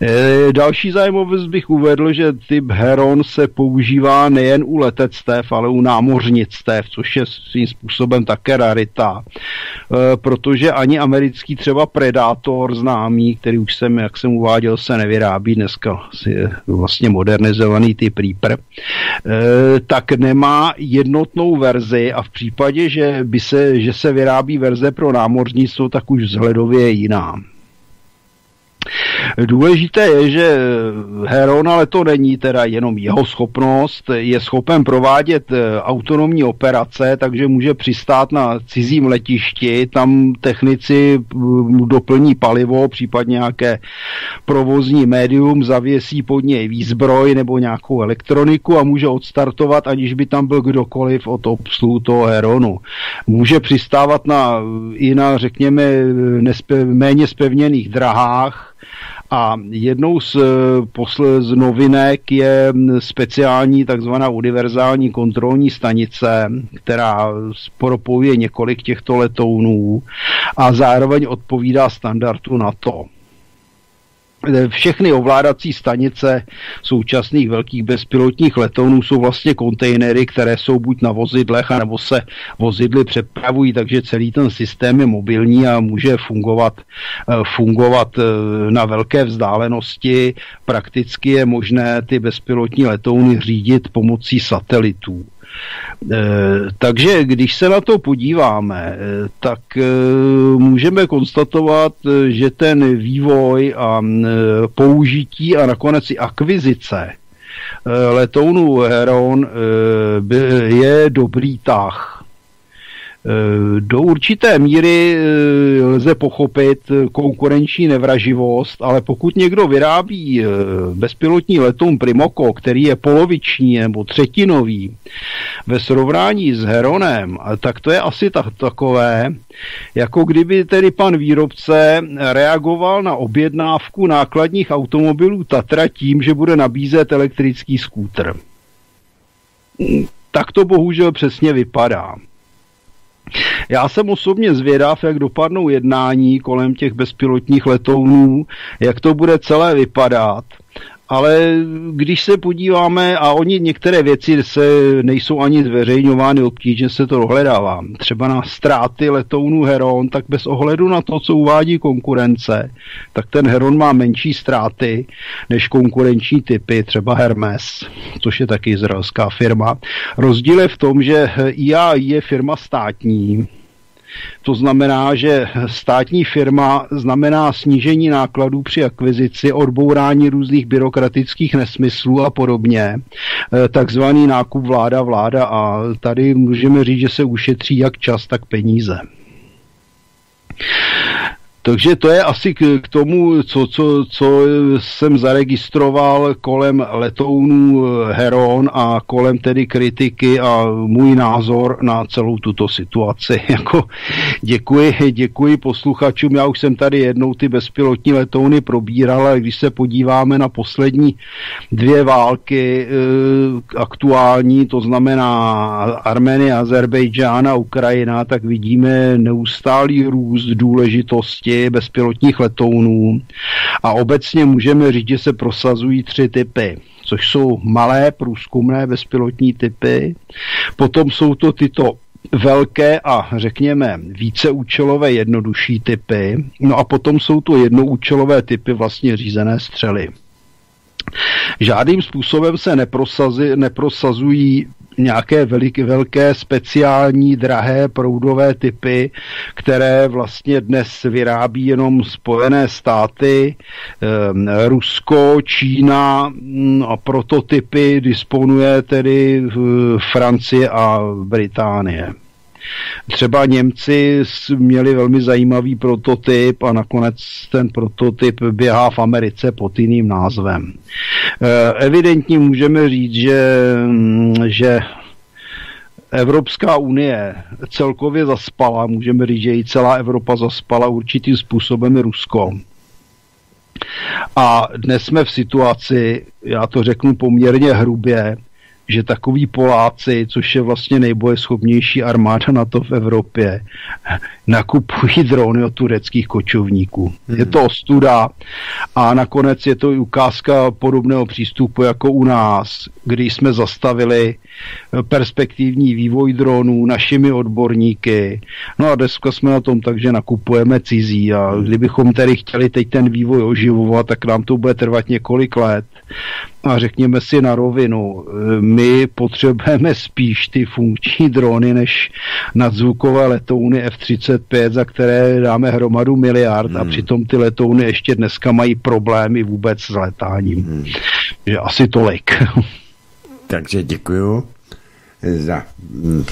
E, další zajímavost bych uvedl, že typ Heron se používá nejen u letectev, ale u námořnictev, což je svým způsobem také rarita, e, protože ani americký třeba Predator známý, který už jsem, jak jsem uváděl, se nevyrábí dneska, je vlastně modernizovaný typ Reaper, e, tak nemá jednotnou verzi a v případě, že, by se, že se vyrábí verze pro námořnictvo, tak už vzhledově je jiná. Důležité je, že Heron, ale to není teda jenom jeho schopnost, je schopen provádět eh, autonomní operace, takže může přistát na cizím letišti, tam technici mu doplní palivo, případně nějaké provozní médium, zavěsí pod něj výzbroj nebo nějakou elektroniku a může odstartovat, aniž by tam byl kdokoliv od obsluhu toho Heronu. Může přistávat na, i na, řekněme, nespe, méně spevněných drahách, a jednou z, eh, posle, z novinek je speciální takzvaná univerzální kontrolní stanice, která propojuje několik těchto letounů a zároveň odpovídá standardu NATO. Všechny ovládací stanice současných velkých bezpilotních letounů jsou vlastně kontejnery, které jsou buď na vozidlech, nebo se vozidly přepravují, takže celý ten systém je mobilní a může fungovat, eh, fungovat eh, na velké vzdálenosti. Prakticky je možné ty bezpilotní letouny řídit pomocí satelitů. Takže když se na to podíváme, tak můžeme konstatovat, že ten vývoj a použití a nakonec i akvizice letounů Heron je dobrý tah. Eh, do určité míry eh, lze pochopit konkurenční nevraživost, ale pokud někdo vyrábí eh, bezpilotní letoun Primoko, který je poloviční nebo třetinový ve srovnání s Heronem, tak to je asi tak, takové, jako kdyby tedy pan výrobce reagoval na objednávku nákladních automobilů Tatra tím, že bude nabízet elektrický skútr. Tak to bohužel přesně vypadá. Já jsem osobně zvědav, jak dopadnou jednání kolem těch bezpilotních letounů, jak to bude celé vypadat ale když se podíváme, a oni některé věci se nejsou ani zveřejňovány, obtížně se to dohledává. Třeba na ztráty letounů Heron, tak bez ohledu na to, co uvádí konkurence, tak ten Heron má menší ztráty než konkurenční typy, třeba Hermes, což je taky izraelská firma. Rozdíl je v tom, že IAI je firma státní, to znamená, že státní firma znamená snížení nákladů při akvizici, odbourání různých byrokratických nesmyslů a podobně. E, takzvaný nákup vláda vláda a tady můžeme říct, že se ušetří jak čas, tak peníze. Takže to je asi k, k tomu, co, co, co jsem zaregistroval kolem letounů eh, Heron a kolem tedy kritiky a můj názor na celou tuto situaci. Jako děkuji, děkuji posluchačům. Já už jsem tady jednou ty bezpilotní letouny probíral, ale když se podíváme na poslední dvě války e, aktuální, to znamená Armenie, Azerbejdžán a Ukrajina, tak vidíme neustálý růst důležitosti bezpilotních letounů a obecně můžeme říct, že se prosazují tři typy což jsou malé průzkumné bezpilotní typy. Potom jsou to tyto velké a řekněme víceúčelové jednodušší typy. No a potom jsou to jednoúčelové typy vlastně řízené střely. Žádným způsobem se neprosazují nějaké velik, velké speciální drahé proudové typy, které vlastně dnes vyrábí jenom Spojené státy, eh, Rusko, Čína mm, a prototypy disponuje tedy Francie a Británie. Třeba Němci měli velmi zajímavý prototyp a nakonec ten prototyp běhá v Americe pod jiným názvem. Eh, evidentně můžeme říct, že, mm, že Evropská unie celkově zaspala, můžeme říct, že i celá Evropa zaspala určitým způsobem Rusko. A dnes jsme v situaci, já to řeknu poměrně hrubě, že takový Poláci, což je vlastně nejbojeschopnější armáda na to v Evropě, nakupují drony od tureckých kočovníků. Hmm. Je to ostuda a nakonec je to i ukázka podobného přístupu jako u nás, kdy jsme zastavili perspektivní vývoj dronů našimi odborníky. No a dneska jsme na tom tak, že nakupujeme cizí a kdybychom tedy chtěli teď ten vývoj oživovat, tak nám to bude trvat několik let. A řekněme si na rovinu, my potřebujeme spíš ty funkční drony než nadzvukové letouny F-35, za které dáme hromadu miliard hmm. a přitom ty letouny ještě dneska mají problémy vůbec s letáním. Hmm. Že asi tolik. Takže děkuju za mm,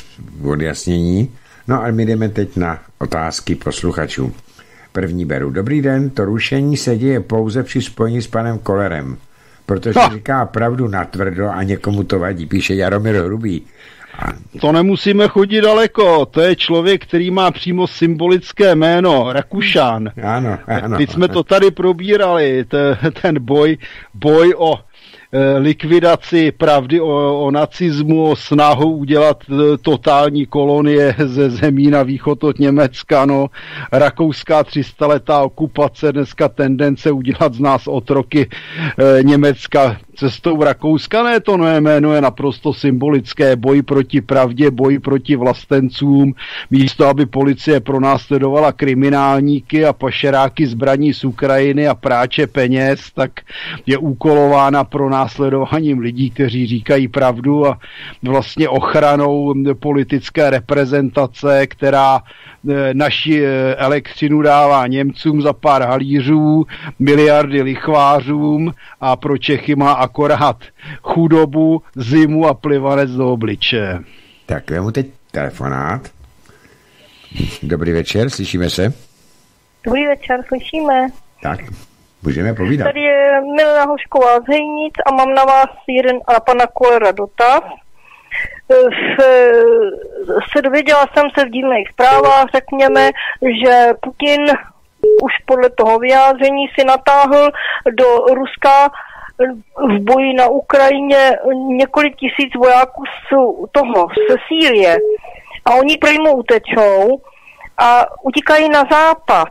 odjasnění. No a my jdeme teď na otázky posluchačů. První beru. Dobrý den, to rušení se děje pouze při spojení s panem Kolerem, protože no. říká pravdu natvrdo a někomu to vadí, píše Jaromír Hrubý. A... To nemusíme chodit daleko, to je člověk, který má přímo symbolické jméno, Rakušan. Ano, ano. Teď jsme to tady probírali, ten boj, boj o likvidaci pravdy o, o nacismu, o snahu udělat eh, totální kolonie ze zemí na východ od Německa, no, rakouská 300 letá okupace, dneska tendence udělat z nás otroky e, Německa cestou Rakouska, ne, to jméno je naprosto symbolické, boj proti pravdě, boj proti vlastencům, místo, aby policie pronásledovala kriminálníky a pašeráky zbraní z Ukrajiny a práče peněz, tak je úkolována pro následováním lidí, kteří říkají pravdu a vlastně ochranou politické reprezentace, která naši eh, elektřinu dává Němcům za pár halířů, miliardy lichvářům a pro Čechy má akorát chudobu, zimu a plivanec do obliče. Tak vemu teď telefonát. Dobrý večer, slyšíme se? Dobrý večer, slyšíme. Tak, můžeme povídat. Tady je Milena Hošková z Hejnic a mám na vás jeden a na pana Kolera dotaz se dověděla jsem se v dílných zprávách, řekněme, že Putin už podle toho vyjádření si natáhl do Ruska v boji na Ukrajině několik tisíc vojáků z toho, ze Sýrie. A oni prý mu utečou a utíkají na západ.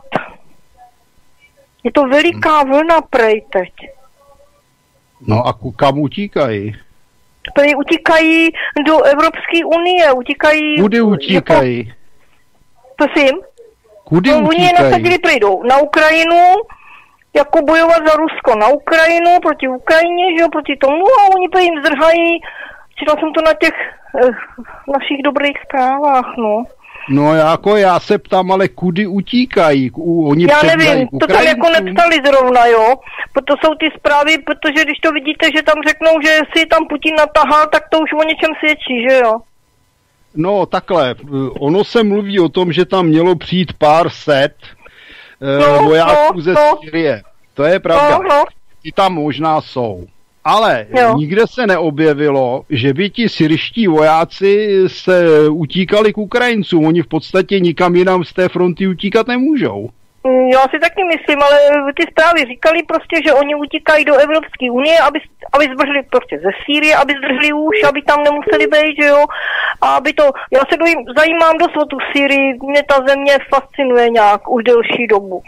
Je to veliká vlna prej teď. No a kam utíkají? Tady utíkají do Evropské unie, utíkají... Kudy utíkají? Jako, prosím? Kudy no, utíkají? Oni je nasadili, přijdou na Ukrajinu, jako bojovat za Rusko na Ukrajinu, proti Ukrajině, že jo, proti tomu a oni jim zdrhají, četla jsem to na těch eh, našich dobrých zprávách, no. No jako já se ptám, ale kudy utíkají? Oni já nevím, to tam jako neptali zrovna, jo. Proto jsou ty zprávy, protože když to vidíte, že tam řeknou, že si tam Putin natahal, tak to už o něčem svědčí, že jo. No takhle, ono se mluví o tom, že tam mělo přijít pár set eh, no, vojáků no, ze no. Syrie. To je pravda. No, no. Ty tam možná jsou. Ale jo. nikde se neobjevilo, že by ti syrští vojáci se utíkali k Ukrajincům. Oni v podstatě nikam jinam z té fronty utíkat nemůžou. Mm, já si taky myslím, ale ty zprávy říkali prostě, že oni utíkají do Evropské unie, aby, aby zdrželi prostě ze Sýrie, aby zdrželi už, aby tam nemuseli být, že jo. A aby to, já se dojím, zajímám dost o tu Sýrii, mě ta země fascinuje nějak už delší dobu.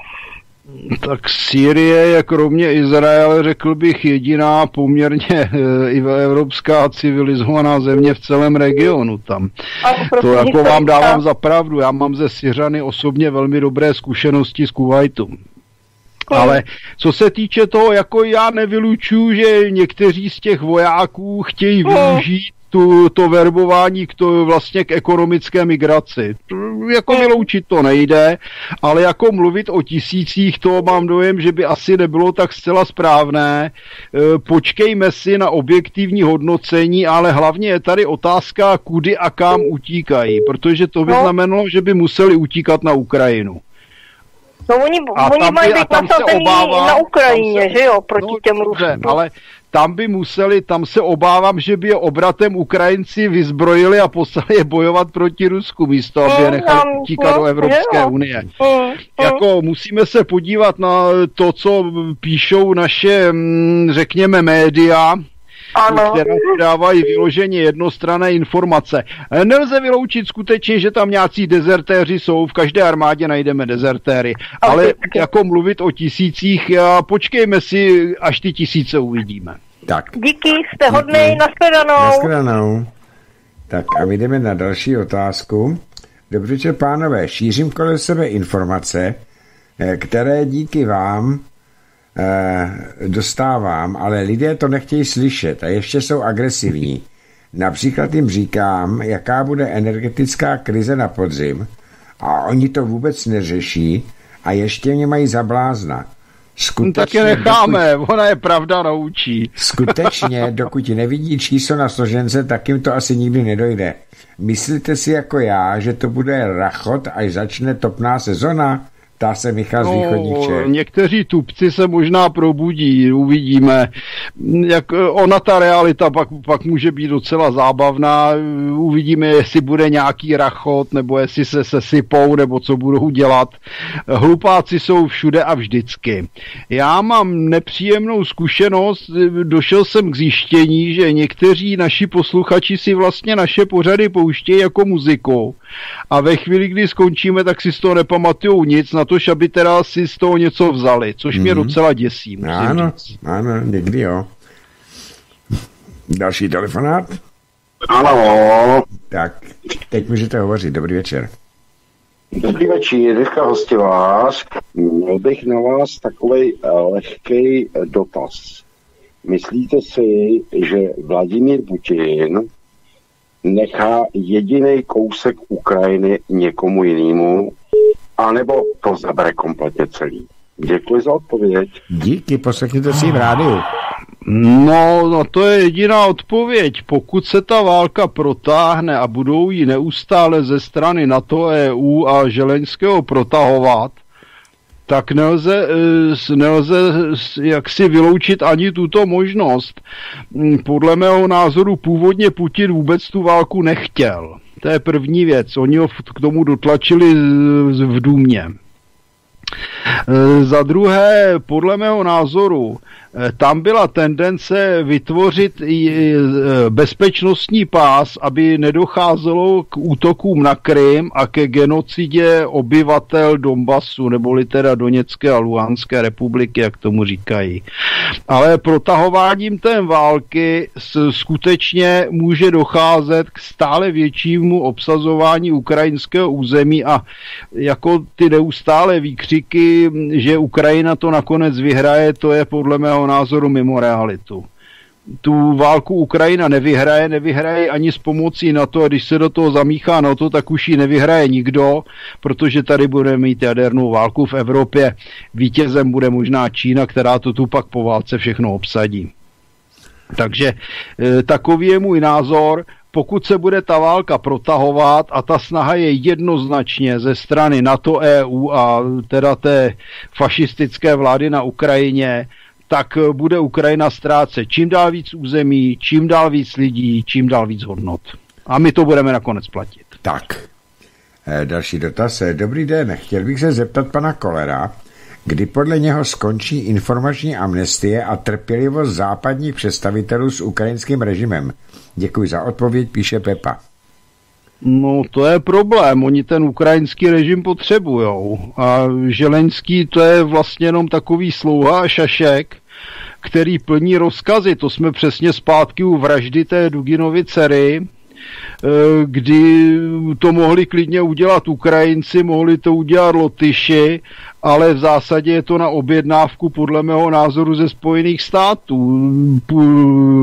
Tak Sýrie je kromě Izraele, řekl bych, jediná poměrně e, i evropská civilizovaná země v celém regionu tam. To jako vám dávám za pravdu. Já mám ze Syřany osobně velmi dobré zkušenosti s Kuwaitu. Ale co se týče toho, jako já nevylučuju, že někteří z těch vojáků chtějí využít tu, to verbování k to, vlastně k ekonomické migraci. Jako vyloučit to nejde, ale jako mluvit o tisících, to mám dojem, že by asi nebylo tak zcela správné. E, počkejme si na objektivní hodnocení, ale hlavně je tady otázka, kudy a kam utíkají, protože to by no. znamenalo, že by museli utíkat na Ukrajinu. No oni, a oni mají být nasazení na Ukrajině, se, že jo, proti no, těm Rusům. Ale tam by museli, tam se obávám, že by je obratem Ukrajinci vyzbrojili a poslali je bojovat proti Rusku místo, aby je nechali utíkat do Evropské unie. Jako musíme se podívat na to, co píšou naše, mm, řekněme, média, ano. která dávají vyloženě jednostranné informace. Nelze vyloučit skutečně, že tam nějací dezertéři jsou, v každé armádě najdeme dezertéry, ale jako mluvit o tisících, počkejme si, až ty tisíce uvidíme. Tak. Díky, jste hodný, nashledanou. Nashledanou. Tak a jdeme na další otázku. Dobře, pánové, šířím kolem sebe informace, eh, které díky vám eh, dostávám, ale lidé to nechtějí slyšet a ještě jsou agresivní. Například jim říkám, jaká bude energetická krize na podzim a oni to vůbec neřeší a ještě mě mají zablázna. Skutečně, tak je necháme, dokud, ona je pravda naučí. Skutečně, dokud nevidí číslo na složence, tak jim to asi nikdy nedojde. Myslíte si jako já, že to bude rachot, až začne topná sezona? Ptá se Michal no, z východních Čech. Někteří tupci se možná probudí, uvidíme. Jak ona ta realita pak, pak může být docela zábavná. Uvidíme, jestli bude nějaký rachot, nebo jestli se sesypou, nebo co budou dělat. Hlupáci jsou všude a vždycky. Já mám nepříjemnou zkušenost, došel jsem k zjištění, že někteří naši posluchači si vlastně naše pořady pouštějí jako muziku. A ve chvíli, kdy skončíme, tak si z toho nepamatují nic, na to, aby teda si z toho něco vzali, což mě mm-hmm. docela děsí. Ano, říct. ano, někdy jo. Další telefonát? Ano. Tak, teď můžete hovořit. Dobrý večer. Dobrý večer, Jirka Hostivář. Měl bych na vás takový eh, lehký eh, dotaz. Myslíte si, že Vladimír Putin nechá jediný kousek Ukrajiny někomu jinému, anebo to zabere kompletně celý? Děkuji za odpověď. Díky, poslechněte si v rádiu. No, no to je jediná odpověď. Pokud se ta válka protáhne a budou ji neustále ze strany NATO, EU a Želeňského protahovat, tak nelze, eh, nelze jaksi vyloučit ani tuto možnost. Mm, podle mého názoru původně Putin vůbec tu válku nechtěl. To je první věc. Oni ho k tomu dotlačili v důmě. Eh, za druhé, podle mého názoru, tam byla tendence vytvořit eh, bezpečnostní pás, aby nedocházelo k útokům na Krym a ke genocidě obyvatel Donbasu, neboli teda Doněcké a Luhanské republiky, jak tomu říkají. Ale protahováním té války skutečně může docházet k stále většímu obsazování ukrajinského území a jako ty neustále výkřiky, že Ukrajina to nakonec vyhraje, to je podle mého názoru mimo realitu. Tu válku Ukrajina nevyhraje, nevyhraje ani s pomocí NATO a když se do toho zamíchá NATO, tak už ji nevyhraje nikdo, protože tady budeme mít jadernou válku v Evropě. Vítězem bude možná Čína, která to tu pak po válce všechno obsadí. Takže e, takový je můj názor pokud se bude ta válka protahovat a ta snaha je jednoznačně ze strany NATO, EU a teda té fašistické vlády na Ukrajině, tak eh, bude Ukrajina ztrácet čím dál víc území, čím dál víc lidí, čím dál víc hodnot. A my to budeme nakonec platit. Tak. Eh, další dotaz. Eh, dobrý den. Chtěl bych se zeptat pana Kolera, kdy podle něho skončí informační amnestie a trpělivost západních představitelů s ukrajinským režimem. Děkuji za odpověď, píše Pepa. No to je problém, oni ten ukrajinský režim potřebujou. A Želeňský to je vlastně jenom takový slouha a šašek, který plní rozkazy, to jsme přesně zpátky u vraždy té Duginovy dcery, kdy to mohli klidně udělat Ukrajinci, mohli to udělat Lotyši ale v zásadě je to na objednávku podle mého názoru ze Spojených států.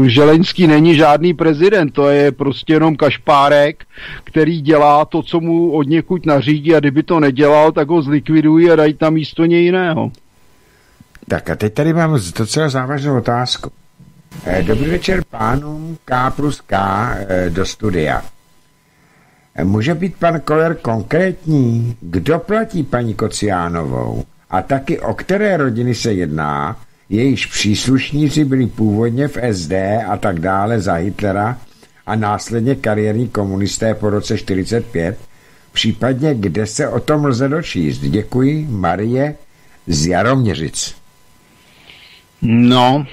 Želeňský není žádný prezident, to je prostě jenom kašpárek, který dělá to, co mu od někud nařídí a kdyby to nedělal, tak ho zlikvidují a dají tam místo něj jiného. Tak a teď tady mám docela závažnou otázku. Eh, dobrý večer pánům K plus K eh, do studia. Může být pan Koller konkrétní? Kdo platí paní Kociánovou? A taky o které rodiny se jedná? Jejíž příslušníci byli původně v SD a tak dále za Hitlera a následně kariérní komunisté po roce 45? Případně kde se o tom lze dočíst? Děkuji, Marie z Jaroměřic. No,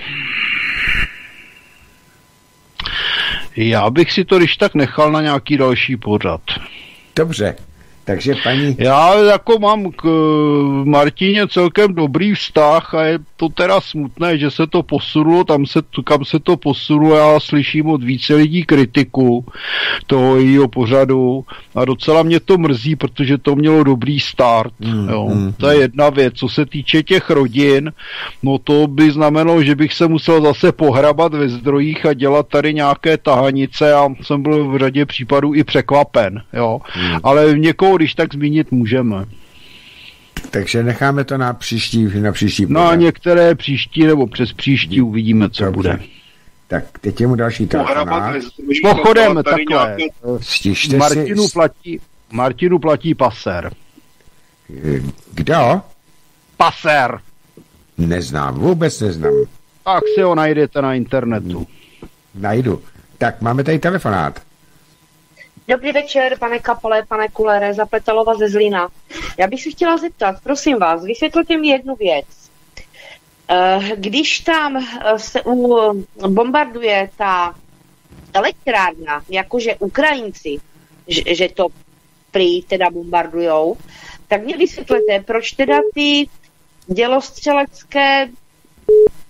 Já bych si to když tak nechal na nějaký další pořad. Dobře, takže paní... Já jako mám k Martině celkem dobrý vztah a je to teda smutné, že se to posunulo, tam se, kam se to posunulo, já slyším od více lidí kritiku toho jejího pořadu a docela mě to mrzí, protože to mělo dobrý start. Mm, jo. Mm, to je jedna věc. Co se týče těch rodin, no to by znamenalo, že bych se musel zase pohrabat ve zdrojích a dělat tady nějaké tahanice a jsem byl v řadě případů i překvapen. Jo. Mm. Ale někoho, když tak zmínit můžeme. Takže necháme to na příští, na příští No a některé příští nebo přes příští uvidíme, co Dobře. bude. Tak teď je mu další telefonát. Pochodem takhle. Martinu si... platí, Martinu platí paser. Kdo? Paser. Neznám, vůbec neznám. Tak si ho najdete na internetu. Najdu. Tak máme tady telefonát. Dobrý večer, pane Kapale, pane Kulere, Zapletalova ze Zlína. Já bych si chtěla zeptat, prosím vás, vysvětlete mi jednu věc. Eh, když tam eh, se bombarduje ta elektrárna, jakože Ukrajinci, že, to prý teda bombardujou, tak mě vysvětlete, proč teda ty dělostřelecké,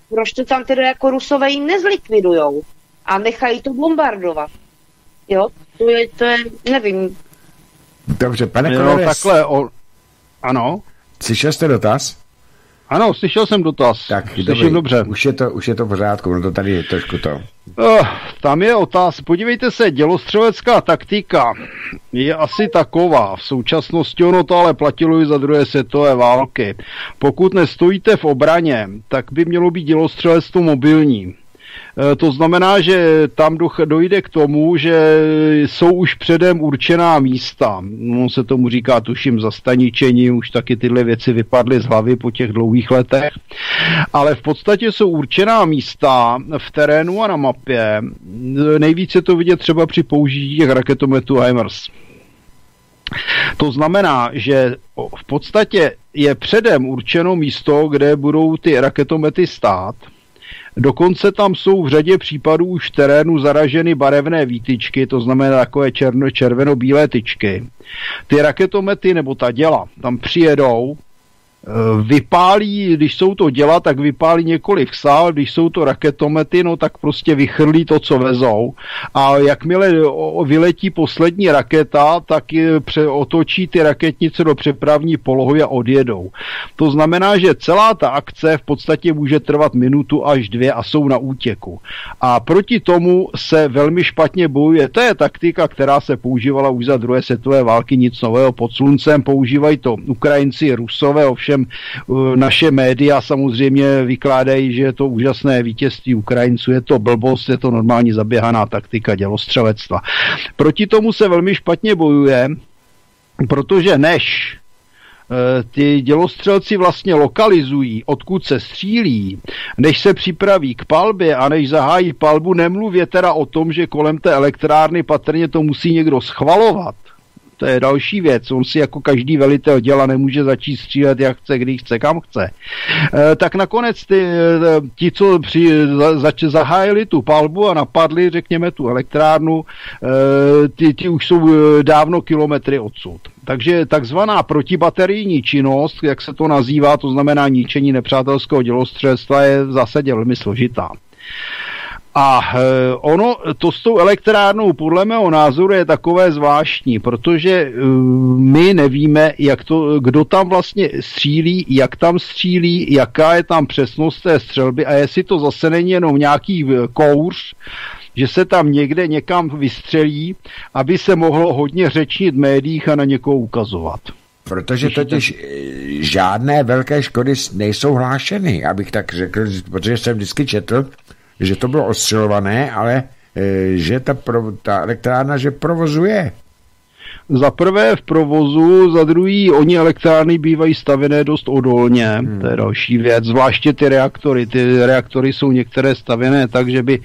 proč to tam teda jako Rusové jim nezlikvidujou? a nechají to bombardovat. Jo, to je, to je nevím. Dobře, pane no, takhle, o... ano. Slyšel jste dotaz? Ano, slyšel jsem dotaz. Tak, Slyším dobře. Už je, to, už je to v pořádku, no to tady je trošku to. Uh, tam je otázka. Podívejte se, dělostřelecká taktika je asi taková. V současnosti ono to ale platilo i za druhé světové války. Pokud nestojíte v obraně, tak by mělo být dělostřelectvo mobilní. Eh, to znamená, že tam dojde k tomu, že jsou už předem určená místa. No, se tomu říká, tuším, zastaničení, už taky tyhle věci vypadly z hlavy po těch dlouhých letech. Ale v podstatě jsou určená místa v terénu a na mapě. Nejvíce to vidět třeba při použití těch raketometů HIMARS. To znamená, že v podstatě je předem určeno místo, kde budou ty raketomety stát – Dokonce tam jsou v řadě případů už terénu zaraženy barevné výtyčky, to znamená takové černo, červeno-bílé tyčky. Ty raketomety nebo ta děla tam přijedou, vypálí, když jsou to děla, tak vypálí několik sál, když jsou to raketomety, no tak prostě vychrlí to, co vezou. A jakmile vyletí poslední raketa, tak otočí ty raketnice do přepravní polohy a odjedou. To znamená, že celá ta akce v podstatě může trvat minutu až dvě a jsou na útěku. A proti tomu se velmi špatně bojuje. To je taktika, která se používala už za druhé světové války, nic nového pod sluncem. Používají to Ukrajinci, Rusové, ovšem Ovšem uh, naše média samozřejmě vykládají, že je to úžasné vítězství Ukrajinců, je to blbost, je to normální zaběhaná taktika dělostřelectva. Proti tomu se velmi špatně bojuje, protože než uh, ty dělostřelci vlastně lokalizují, odkud se střílí, než se připraví k palbě a než zahájí palbu, nemluvě teda o tom, že kolem té elektrárny patrně to musí někdo schvalovat to je další věc. On si jako každý velitel děla nemůže začít střílet, jak chce, když chce, kam chce. E, tak nakonec ty, e, ti, co při, za, zač, zahájili tu palbu a napadli, řekněme, tu elektrárnu, e, ty, ty už jsou e, dávno kilometry odsud. Takže takzvaná protibaterijní činnost, jak se to nazývá, to znamená ničení nepřátelského dělostřelstva, je v zásadě velmi složitá. A e, ono, to s tou elektrárnou podle mého názoru je takové zvláštní, protože e, my nevíme, jak to, kdo tam vlastně střílí, jak tam střílí, jaká je tam přesnost té střelby a jestli to zase není jenom nějaký e, kouř, že se tam někde někam vystřelí, aby se mohlo hodně řečnit v médiích a na někoho ukazovat. Protože totiž žádné velké škody nejsou hlášeny, abych tak řekl, protože jsem vždycky četl, že to bylo ostřelované, ale e, že ta, ta elektrárna, že provozuje za prvé v provozu, za druhý oni elektrárny bývají stavěné dost odolně, hmm. to je další věc, zvláště ty reaktory. Ty reaktory jsou některé stavěné tak, že by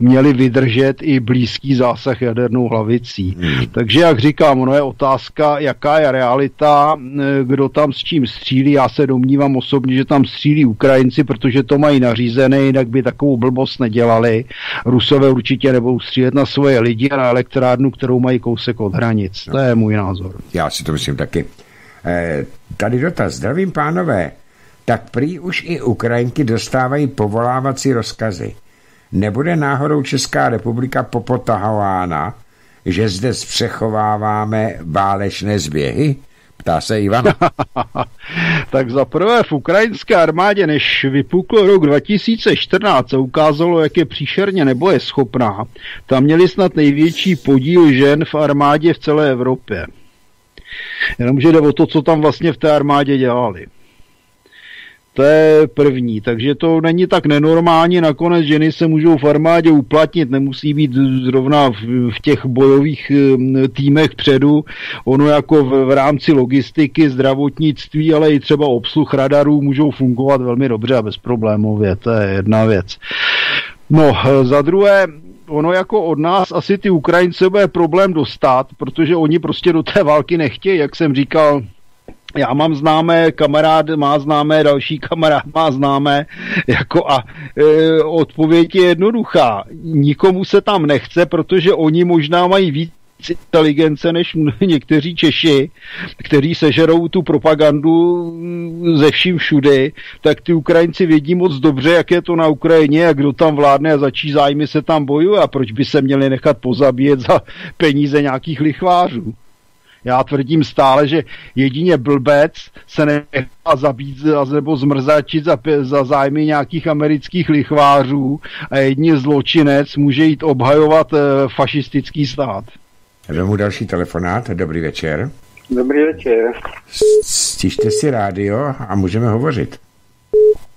měly vydržet i blízký zásah jadernou hlavicí. Hmm. Takže jak říkám, ono je otázka, jaká je realita, kdo tam s čím střílí. Já se domnívám osobně, že tam střílí Ukrajinci, protože to mají nařízené, jinak by takovou blbost nedělali. Rusové určitě nebudou střílet na svoje lidi a na elektrárnu, kterou mají kousek od hranic. To je můj názor. Já si to myslím taky. Eh, tady dotaz. Zdravím pánové. Tak prý už i Ukrajinky dostávají povolávací rozkazy. Nebude náhodou Česká republika popotahována, že zde zpřechováváme válečné zběhy? Ptá se Ivan. tak za prvé v ukrajinské armádě, než vypukl rok 2014, se ukázalo, jak je příšerně nebo je schopná. Tam měli snad největší podíl žen v armádě v celé Evropě. Jenomže jde o to, co tam vlastně v té armádě dělali. To je první, takže to není tak nenormální, nakonec ženy se můžou v armádě uplatnit, nemusí být zrovna v, v těch bojových týmech předu, ono jako v, v rámci logistiky, zdravotnictví, ale i třeba obsluh radarů můžou fungovat velmi dobře a bezproblémově, to je jedna věc. No, za druhé, ono jako od nás asi ty Ukrajince bude problém dostat, protože oni prostě do té války nechtějí, jak jsem říkal, já mám známé, kamarád má známé, další kamarád má známé, jako a e, odpověď je jednoduchá. Nikomu se tam nechce, protože oni možná mají víc inteligence než někteří Češi, kteří sežerou tu propagandu ze vším všudy, tak ty Ukrajinci vědí moc dobře, jak je to na Ukrajině, jak kdo tam vládne a začí zájmy se tam bojuje a proč by se měli nechat pozabíjet za peníze nějakých lichvářů. Já tvrdím stále, že jedině blbec se nechá zabít nebo zmrzačit za, za zájmy nějakých amerických lichvářů a jedině zločinec může jít obhajovat e, fašistický stát. Vemu další telefonát. Dobrý večer. Dobrý večer. Stište si rádio a můžeme hovořit.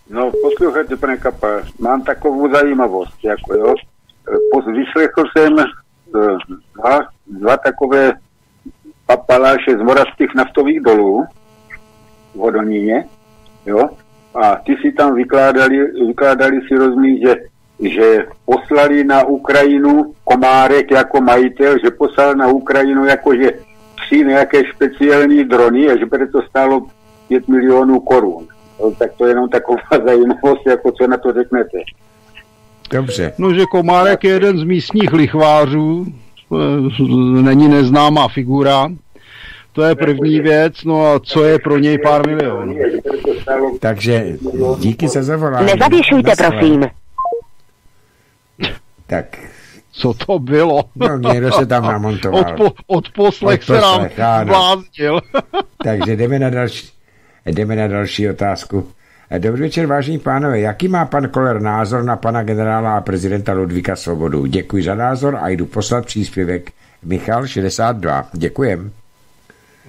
No, poslouchejte, pane Kapa, mám takovou zajímavost, jako jo. Vyslechl jsem e, dva, dva takové papaláše z moravských naftových dolů v Hodoníně, jo, a ty si tam vykládali, vykládali si rozumí, že, že poslali na Ukrajinu Komárek jako majitel, že poslal na Ukrajinu jako, že tři nějaké speciální drony a že by to stálo 5 milionů korun. No, tak to je jenom taková zajímavost, jako co na to řeknete. Dobře. No, že Komárek je jeden z místních lichvářů, není neznámá figura. To je první věc, no a co je pro něj pár milionů. Takže díky za zavolání. Nezavěšujte, prosím. Tak. Co to bylo? No, někdo se tam namontoval. Odpo, odposlech, se nám zbláznil. Takže jdeme na další, jdeme na další otázku. Dobrý večer, vážení pánové. Jaký má pan Koller názor na pana generála a prezidenta Ludvíka Svobodu? Děkuji za názor a jdu poslat příspěvek Michal 62. Děkujem.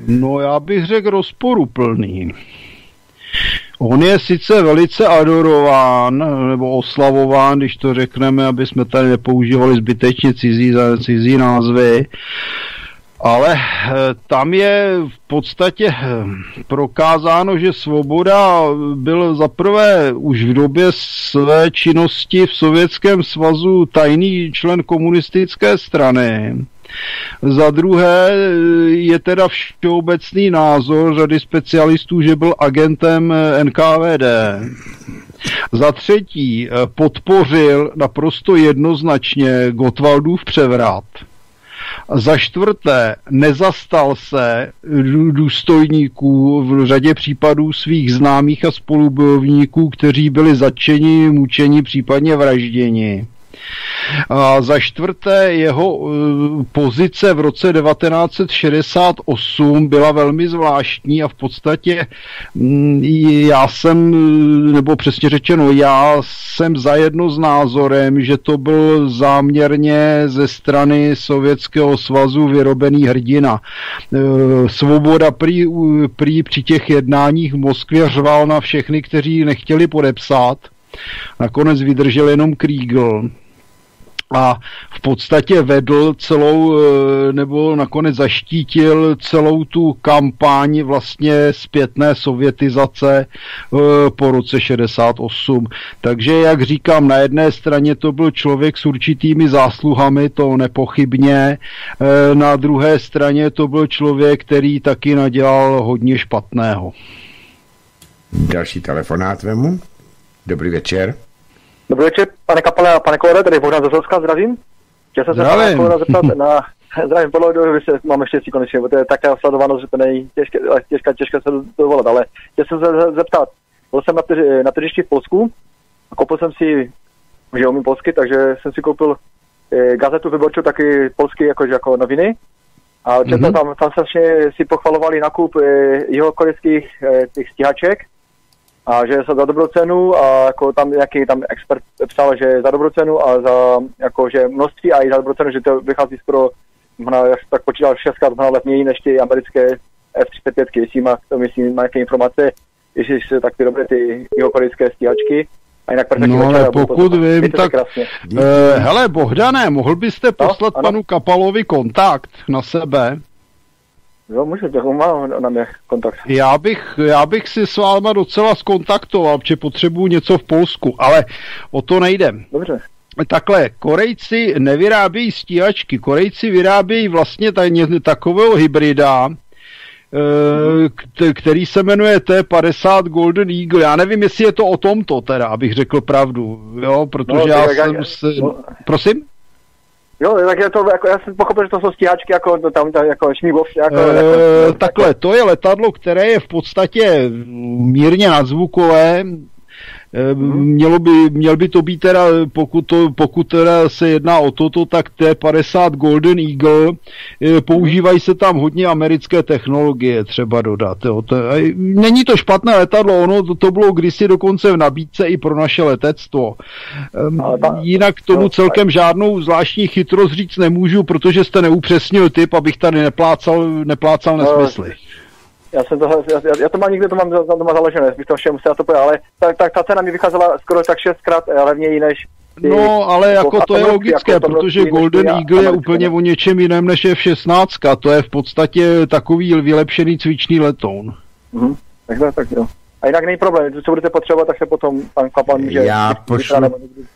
No já bych řekl rozporuplný. On je sice velice adorován nebo oslavován, když to řekneme, aby jsme tady nepoužívali zbytečně cizí, cizí názvy, ale eh, tam je v podstatě eh, prokázáno, že Svoboda byl zaprvé už v době své činnosti v Sovětském svazu tajný člen komunistické strany. Za druhé eh, je teda všeobecný názor řady specialistů, že byl agentem NKVD. Za třetí podpořil naprosto jednoznačně Gotwaldův převrat. Za čtvrté, nezastal se důstojníků v řadě případů svých známých a spolubojovníků, kteří byli zatčeni, mučeni, případně vražděni. A za čtvrté jeho uh, pozice v roce 1968 byla velmi zvláštní a v podstatě mm, já jsem, nebo přesně řečeno, já jsem zajedno s názorem, že to byl záměrně ze strany Sovětského svazu vyrobený hrdina. Uh, Svoboda prý, prý při těch jednáních v Moskvě řval na všechny, kteří nechtěli podepsat. Nakonec vydržel jenom Kriegel a v podstatě vedl celou, eh, nebo nakonec zaštítil celou tu kampaň vlastně zpětné sovětizace eh, po roce 68. Takže, jak říkám, na jedné straně to byl člověk s určitými zásluhami, to nepochybně, eh, na druhé straně to byl člověk, který taky nadělal hodně špatného. Další telefonát vemu. Dobrý večer. Dobrý večer, pane Kapale a pane Kolore, tady Bohdan Zazovská, zdravím. Chtěl jsem se pana Kolora zeptat na, zdravím, podle vy se máme štěstí konečně, protože to je taká sledovanost, že to není těžké, těžké, těžké se dovolat, ale chtěl jsem se zeptat, byl jsem na, trži, na tržišti v Polsku a koupil jsem si, že umím polsky, takže jsem si koupil e, gazetu vyborčou taky polsky jakože jako noviny a mm-hmm. tam, tam se si pochvalovali nakup e, jeho korejských e, těch stíhaček a že je za dobrou cenu a jako tam nějaký tam expert psal, že za dobrou cenu a za jako, že množství a i za dobrou cenu, že to vychází skoro, možná, jak tak počítal, šestkrát možná levněji než ty americké F-35, jestli má, to myslím, má nějaké informace, jestli se tak ty jeho korejské stíhačky. A jinak no ale pokud vím, tak... Uh, hele, Bohdané, mohl byste no, poslat no, panu Kapalovi kontakt na sebe? Jo, můžu, tak on má na mě kontakt. Já bych, já bych si s váma docela skontaktoval, protože potřebuju něco v Polsku, ale o to nejde. Dobře. Takhle, Korejci nevyrábějí stíhačky, Korejci vyrábějí vlastně takového hybrida, eh, který se jmenuje T50 Golden Eagle. Já nevím, jestli je to o tomto teda, abych řekl pravdu, jo, protože no, já jsem se... No. Prosím? Jo, tak je to, jako, já jsem pochopil, že to jsou stíhačky jako tam, jako šmígovky. Jako, e, jako, takhle, to je letadlo, které je v podstatě mírně nadzvukové. Mělo by, měl by to být teda, pokud, to, pokud teda se jedná o toto, tak T-50 Golden Eagle, eh, používají se tam hodně americké technologie, třeba dodat. Jo. To, není to špatné letadlo, ono to, to bylo kdysi dokonce v nabídce i pro naše letectvo. Ehm, jinak tomu celkem žádnou zvláštní chytrost říct nemůžu, protože jste neupřesnil typ, abych tady neplácal, neplácal nesmysly. Já jsem to, já, já to mám někde, to mám doma založené, bych to všem musel to pojít, ale ta, ta, ta cena mi vycházela skoro tak šestkrát levněji než ty, No, ale jako to je logické, jako protože Golden Eagle je úplně o něčem jiném než F-16, to je v podstatě takový vylepšený cvičný letoun. Mhm, takhle, tak jo. A jinak není problém, co budete potřebovat, tak se potom pan Kapan může... Já pošlu,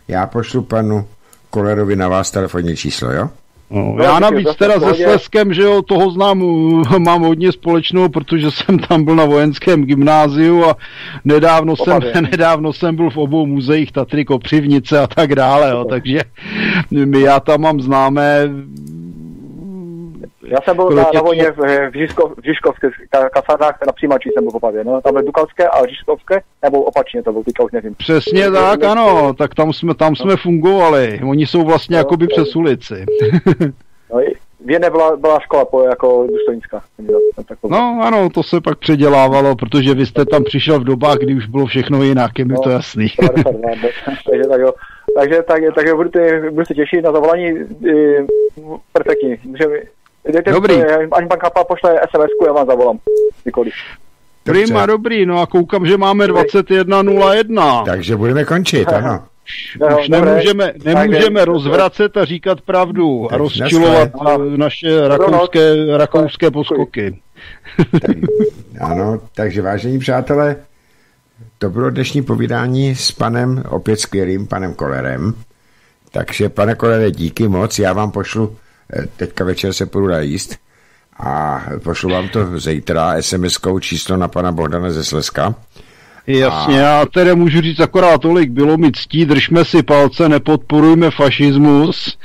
já pošlu panu Kolerovi na vás telefonní číslo, jo? No, já navíc teda se Sleskem, že jo, toho znám, mám hodně společného, protože jsem tam byl na vojenském gymnáziu a nedávno jsem, nedávno jsem byl v obou muzeích Tatry Kopřivnice a tak dále, jo, takže já tam mám známé já jsem byl na, na vojně v, v, Žižkov, v Žižkovské kasárnách, na přijímači jsem byl v Opavě, no, tam byl Dukalské a Žižkovské, nebo opačně to byl, teďka už nevím. Přesně tak, ano, tak tam jsme, tam jsme no. fungovali, oni jsou vlastně no, jakoby no. přes ulici. no, v jedné byla, byla škola po, jako důstojnická. No ano, to se pak předělávalo, protože vy jste tam přišel v dobách, kdy už bylo všechno jinak, je mi no, to jasný. takže tak jo. Takže, tak, takže budete, budete těšit na zavolání perfektní. Můžeme, Jdete, Dobrý. Ani pan Kapal pošle sms já vám zavolám. Kdykoliv. Prima, dobrý, no a koukám, že máme 21.01. Takže budeme končit, ano. No, Už nemůžeme, nemůžeme rozvracet a říkat pravdu a rozčilovat eh, naše rakouské, rakouské poskoky. Tak, ano, takže vážení přátelé, to bylo dnešní povídání s panem, opět skvělým panem Kolerem. Takže pane Kolere, díky moc, já vám pošlu Eh, teďka večer se půjdu najíst a pošlu vám to zítra SMS-kou číslo na pana Bohdana ze Slezska Jasně, a... já tedy můžu říct akorát tolik, bylo mi ctí, držme si palce, nepodporujme fašismus,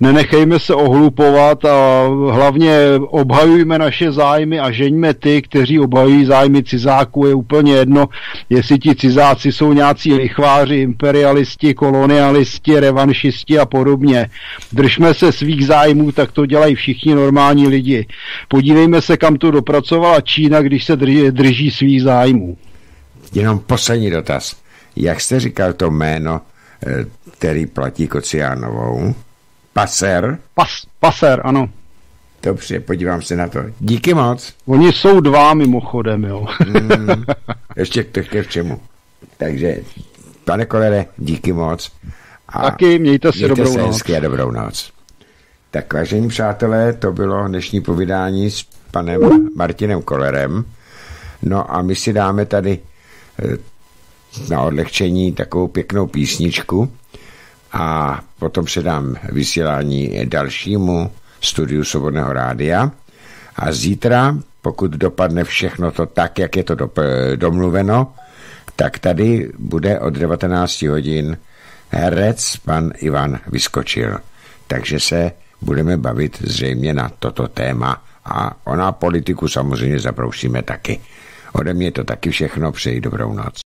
nenechejme se ohlupovat a hlavně obhajujme naše zájmy a žeňme ty, kteří obhajují zájmy cizáků, je úplně jedno, jestli ti cizáci jsou nějací lichváři, imperialisti, kolonialisti, revanšisti a podobně. Držme se svých zájmů, tak to dělají všichni normální lidi. Podívejme se, kam to dopracovala Čína, když se drží, drží svých zájmů. Jenom poslední dotaz. Jak jste říkal to jméno, eh, který platí Kociánovou? Paser? Pas, paser, ano. Dobře, podívám se na to. Díky moc. Oni jsou dva mimochodem, jo. mm, ještě to k čemu. Takže, pane Kolere, díky moc. A Taky mějte si mějte dobrou se noc. a dobrou noc. Tak vážení přátelé, to bylo dnešní povídání s panem Martinem Kolerem. No a my si dáme tady na odlehčení takovou pěknou písničku a potom předám vysílání dalšímu studiu Svobodného rádia a zítra, pokud dopadne všechno to tak, jak je to domluveno, tak tady bude od 19 hodin herec pan Ivan Vyskočil. Takže se budeme bavit zřejmě na toto téma a ona politiku samozřejmě zabroušíme taky. Ode mě to taky všechno, přeji dobrou noc.